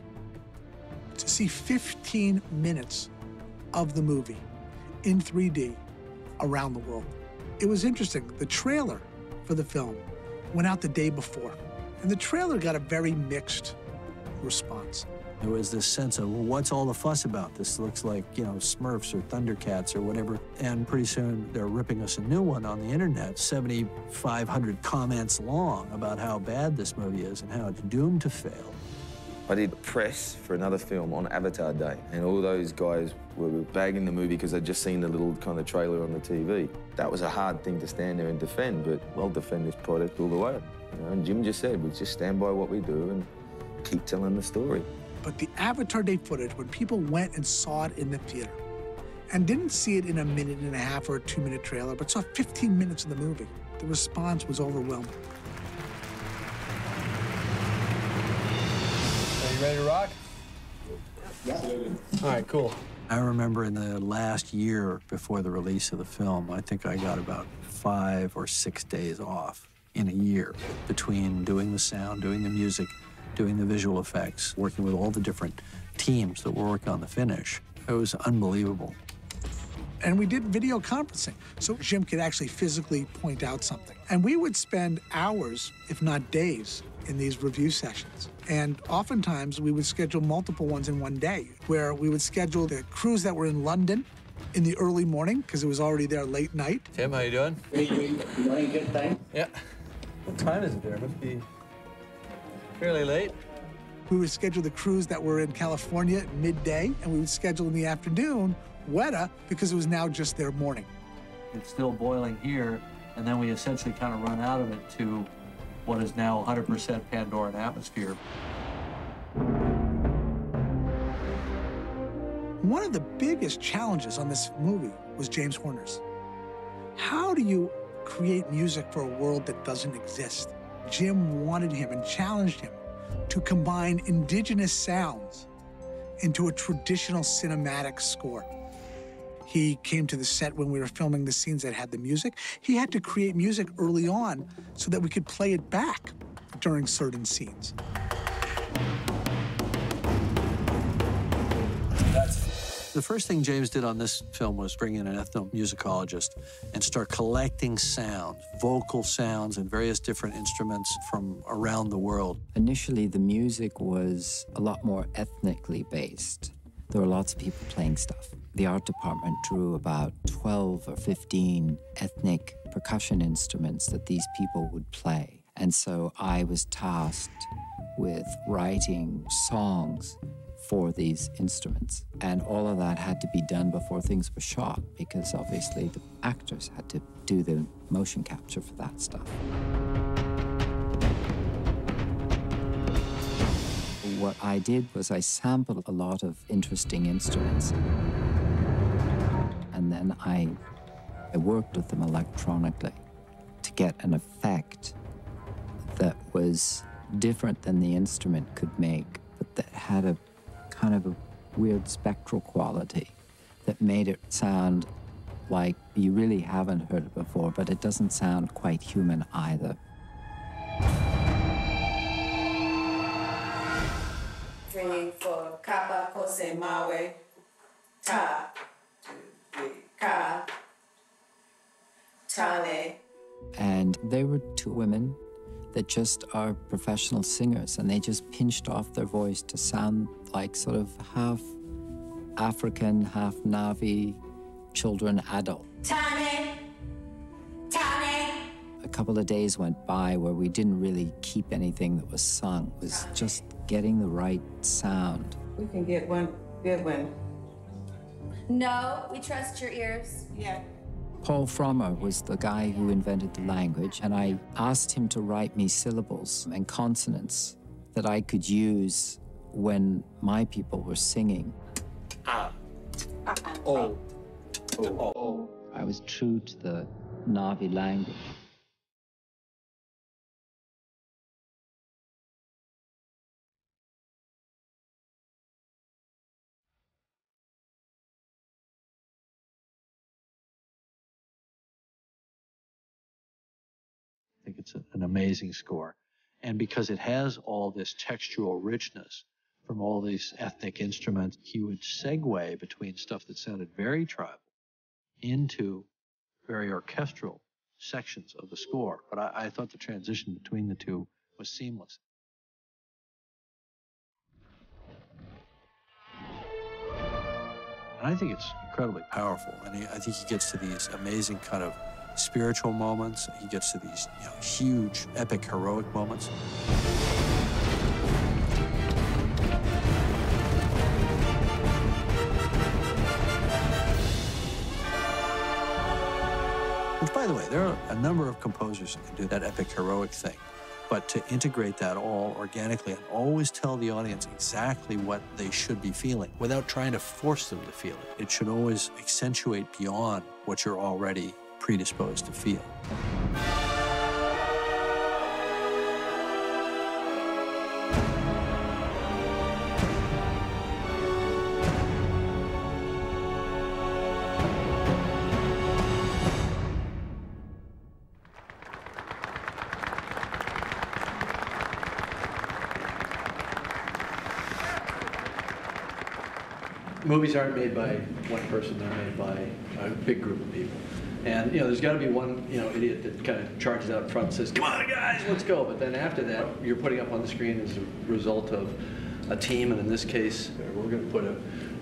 to see 15 minutes of the movie in 3D around the world. It was interesting. The trailer for the film went out the day before, and the trailer got a very mixed response. There was this sense of what's all the fuss about? This looks like, you know, Smurfs or Thundercats or whatever. And pretty soon they're ripping us a new one on the internet, 7,500 comments long about how bad this movie is and how it's doomed to fail. I did press for another film on Avatar Day, and all those guys were bagging the movie because they'd just seen the little kind of trailer on the TV. That was a hard thing to stand there and defend, but I'll defend this product all the way. You know, and Jim just said, we just stand by what we do and keep telling the story. But the Avatar Day footage, when people went and saw it in the theater and didn't see it in a minute and a half or a two minute trailer, but saw 15 minutes of the movie, the response was overwhelming. Are you ready to rock? Yeah. All right, cool. I remember in the last year before the release of the film, I think I got about five or six days off in a year between doing the sound, doing the music, doing the visual effects, working with all the different teams that were working on the finish. It was unbelievable. And we did video conferencing, so Jim could actually physically point out something. And we would spend hours, if not days, in these review sessions. And oftentimes we would schedule multiple ones in one day, where we would schedule the crews that were in London in the early morning, because it was already there late night. Tim, how you doing? Doing good thing? Yeah. What time is it there? It must be fairly late. We would schedule the crews that were in California at midday, and we would schedule in the afternoon Weta because it was now just their morning. It's still boiling here, and then we essentially kind of run out of it to what is now 100% Pandoran atmosphere. One of the biggest challenges on this movie was James Horner's. How do you create music for a world that doesn't exist? Jim wanted him and challenged him to combine indigenous sounds into a traditional cinematic score. He came to the set when we were filming the scenes that had the music. He had to create music early on so that we could play it back during certain scenes. The first thing James did on this film was bring in an ethnomusicologist and start collecting sounds, vocal sounds, and various different instruments from around the world. Initially, the music was a lot more ethnically based. There were lots of people playing stuff. The art department drew about 12 or 15 ethnic percussion instruments that these people would play. And so I was tasked with writing songs for these instruments. And all of that had to be done before things were shot because obviously the actors had to do the motion capture for that stuff. What I did was I sampled a lot of interesting instruments. And then I, I worked with them electronically to get an effect that was different than the instrument could make, but that had a kind of a weird spectral quality that made it sound like you really haven't heard it before, but it doesn't sound quite human either. Three, four, Kappa, Kose, Mawe, Ta, Ka, Tane. And they were two women that just are professional singers, and they just pinched off their voice to sound like sort of half African, half Na'vi, children, adult. Tane, Tane. A couple of days went by where we didn't really keep anything that was sung. It was just getting the right sound. We can get one good one. No, we trust your ears. Yeah. Paul Frommer was the guy who invented the language, and I asked him to write me syllables and consonants that I could use when my people were singing. Ah. Oh. Oh. Oh. I was true to the Na'vi language. Think it's a- an amazing score. And because it has all this textual richness from all these ethnic instruments, he would segue between stuff that sounded very tribal into very orchestral sections of the score. But I, I thought the transition between the two was seamless. And I think it's incredibly powerful. And I think he gets to these amazing kind of spiritual moments. He gets to these you know, huge, epic, heroic moments. Which, by the way, there are a number of composers who can do that epic, heroic thing. But to integrate that all organically and always tell the audience exactly what they should be feeling without trying to force them to feel it, it should always accentuate beyond what you're already predisposed to feel. movies aren't made by one person, they're made by a big group of people. And, you know, there's got to be one, you know, idiot that kind of charges out front and says, come on, guys, let's go. But then after that, you're putting up on the screen as a result of a team, and in this case, we're going to put a,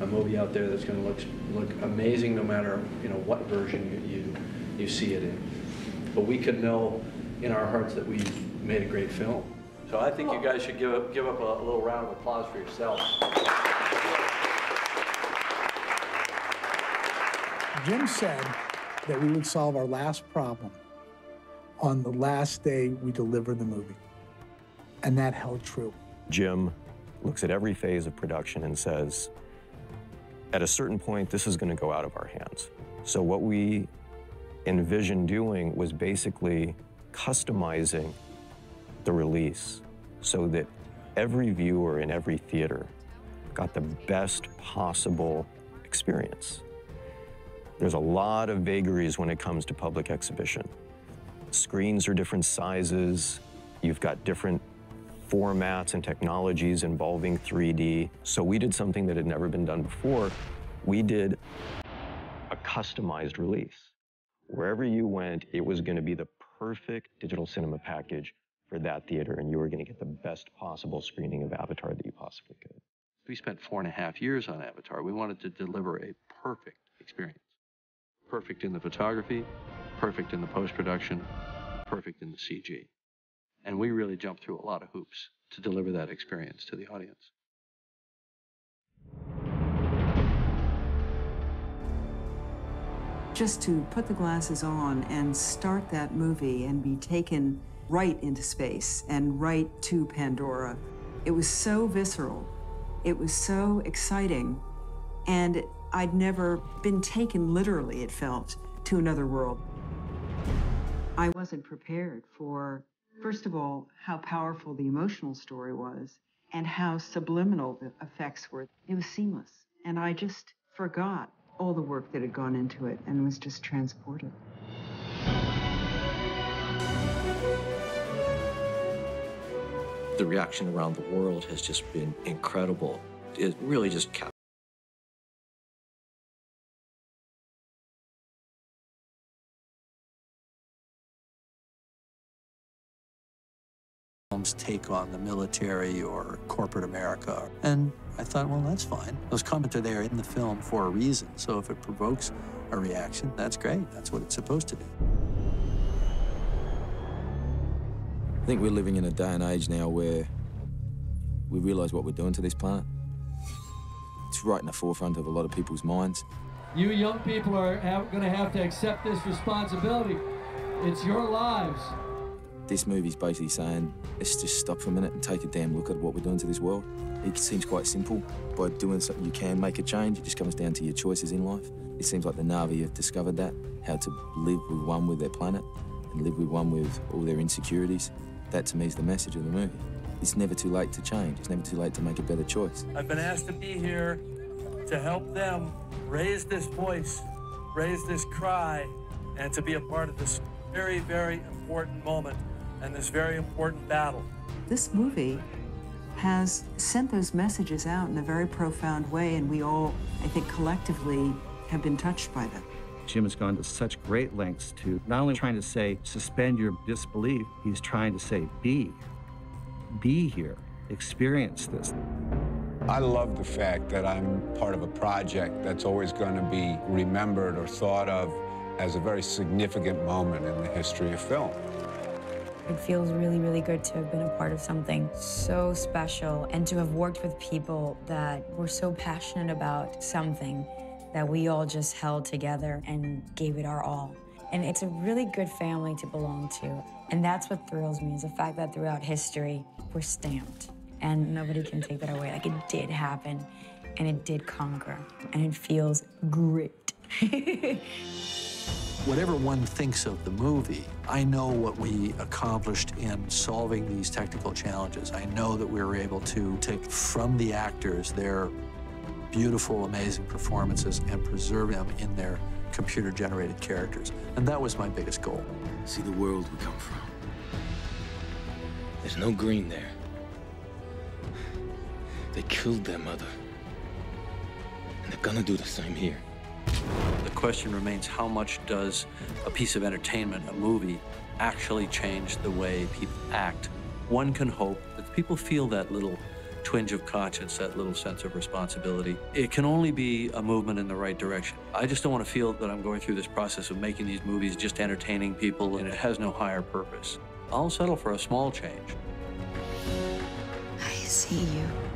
a movie out there that's going to look, look amazing no matter, you know, what version you, you, you see it in. But we can know in our hearts that we made a great film. So I think you guys should give up, give up a, a little round of applause for yourselves. Jim said that we would solve our last problem on the last day we delivered the movie. And that held true. Jim looks at every phase of production and says, at a certain point, this is going to go out of our hands. So, what we envisioned doing was basically customizing the release so that every viewer in every theater got the best possible experience. There's a lot of vagaries when it comes to public exhibition. Screens are different sizes, you've got different formats and technologies involving 3D. So we did something that had never been done before. We did a customized release. Wherever you went, it was going to be the perfect digital cinema package for that theater, and you were going to get the best possible screening of Avatar that you possibly could. We spent four and a half years on Avatar. We wanted to deliver a perfect experience. Perfect in the photography, perfect in the post-production, perfect in the CG. And we really jumped through a lot of hoops to deliver that experience to the audience. Just to put the glasses on and start that movie and be taken right into space and right to Pandora, it was so visceral. It was so exciting. And I'd never been taken literally, it felt, to another world. I wasn't prepared for, first of all, how powerful the emotional story was and how subliminal the effects were. It was seamless. And I just forgot all the work that had gone into it and was just transported. The reaction around the world has just been incredible. It really just films take on the military or corporate America. And I thought, well, that's fine. Those comments are there in the film for a reason. So if it provokes a reaction, that's great. That's what it's supposed to do. I think we're living in a day and age now where we realize what we're doing to this planet. It's right in the forefront of a lot of people's minds. You young people are going to have to accept this responsibility. It's your lives. This movie's basically saying, let's just stop for a minute and take a damn look at what we're doing to this world. It seems quite simple. By doing something, you can make a change. It just comes down to your choices in life. It seems like the Na'vi have discovered that, how to live with one with their planet and live with one with all their insecurities. That to me is the message of the movie. It's never too late to change. It's never too late to make a better choice. I've been asked to be here to help them raise this voice, raise this cry, and to be a part of this very, very important moment and this very important battle. This movie has sent those messages out in a very profound way, and we all, I think, collectively have been touched by them. Jim has gone to such great lengths to not only trying to say, suspend your disbelief, he's trying to say, be. Be here. Experience this. I love the fact that I'm part of a project that's always going to be remembered or thought of as a very significant moment in the history of film. It feels really, really good to have been a part of something so special and to have worked with people that were so passionate about something that we all just held together and gave it our all. And it's a really good family to belong to. And that's what thrills me is the fact that throughout history, we're stamped. And nobody can take that away. Like it did happen and it did conquer. And it feels great. Whatever one thinks of the movie, I know what we accomplished in solving these technical challenges. I know that we were able to take from the actors their beautiful, amazing performances and preserve them in their computer-generated characters. And that was my biggest goal. See the world we come from. There's no green there. They killed their mother. And they're gonna do the same here. The question remains, how much does a piece of entertainment, a movie, actually change the way people act? One can hope that people feel that little twinge of conscience, that little sense of responsibility. It can only be a movement in the right direction. I just don't want to feel that I'm going through this process of making these movies just entertaining people and it has no higher purpose. I'll settle for a small change. I see you.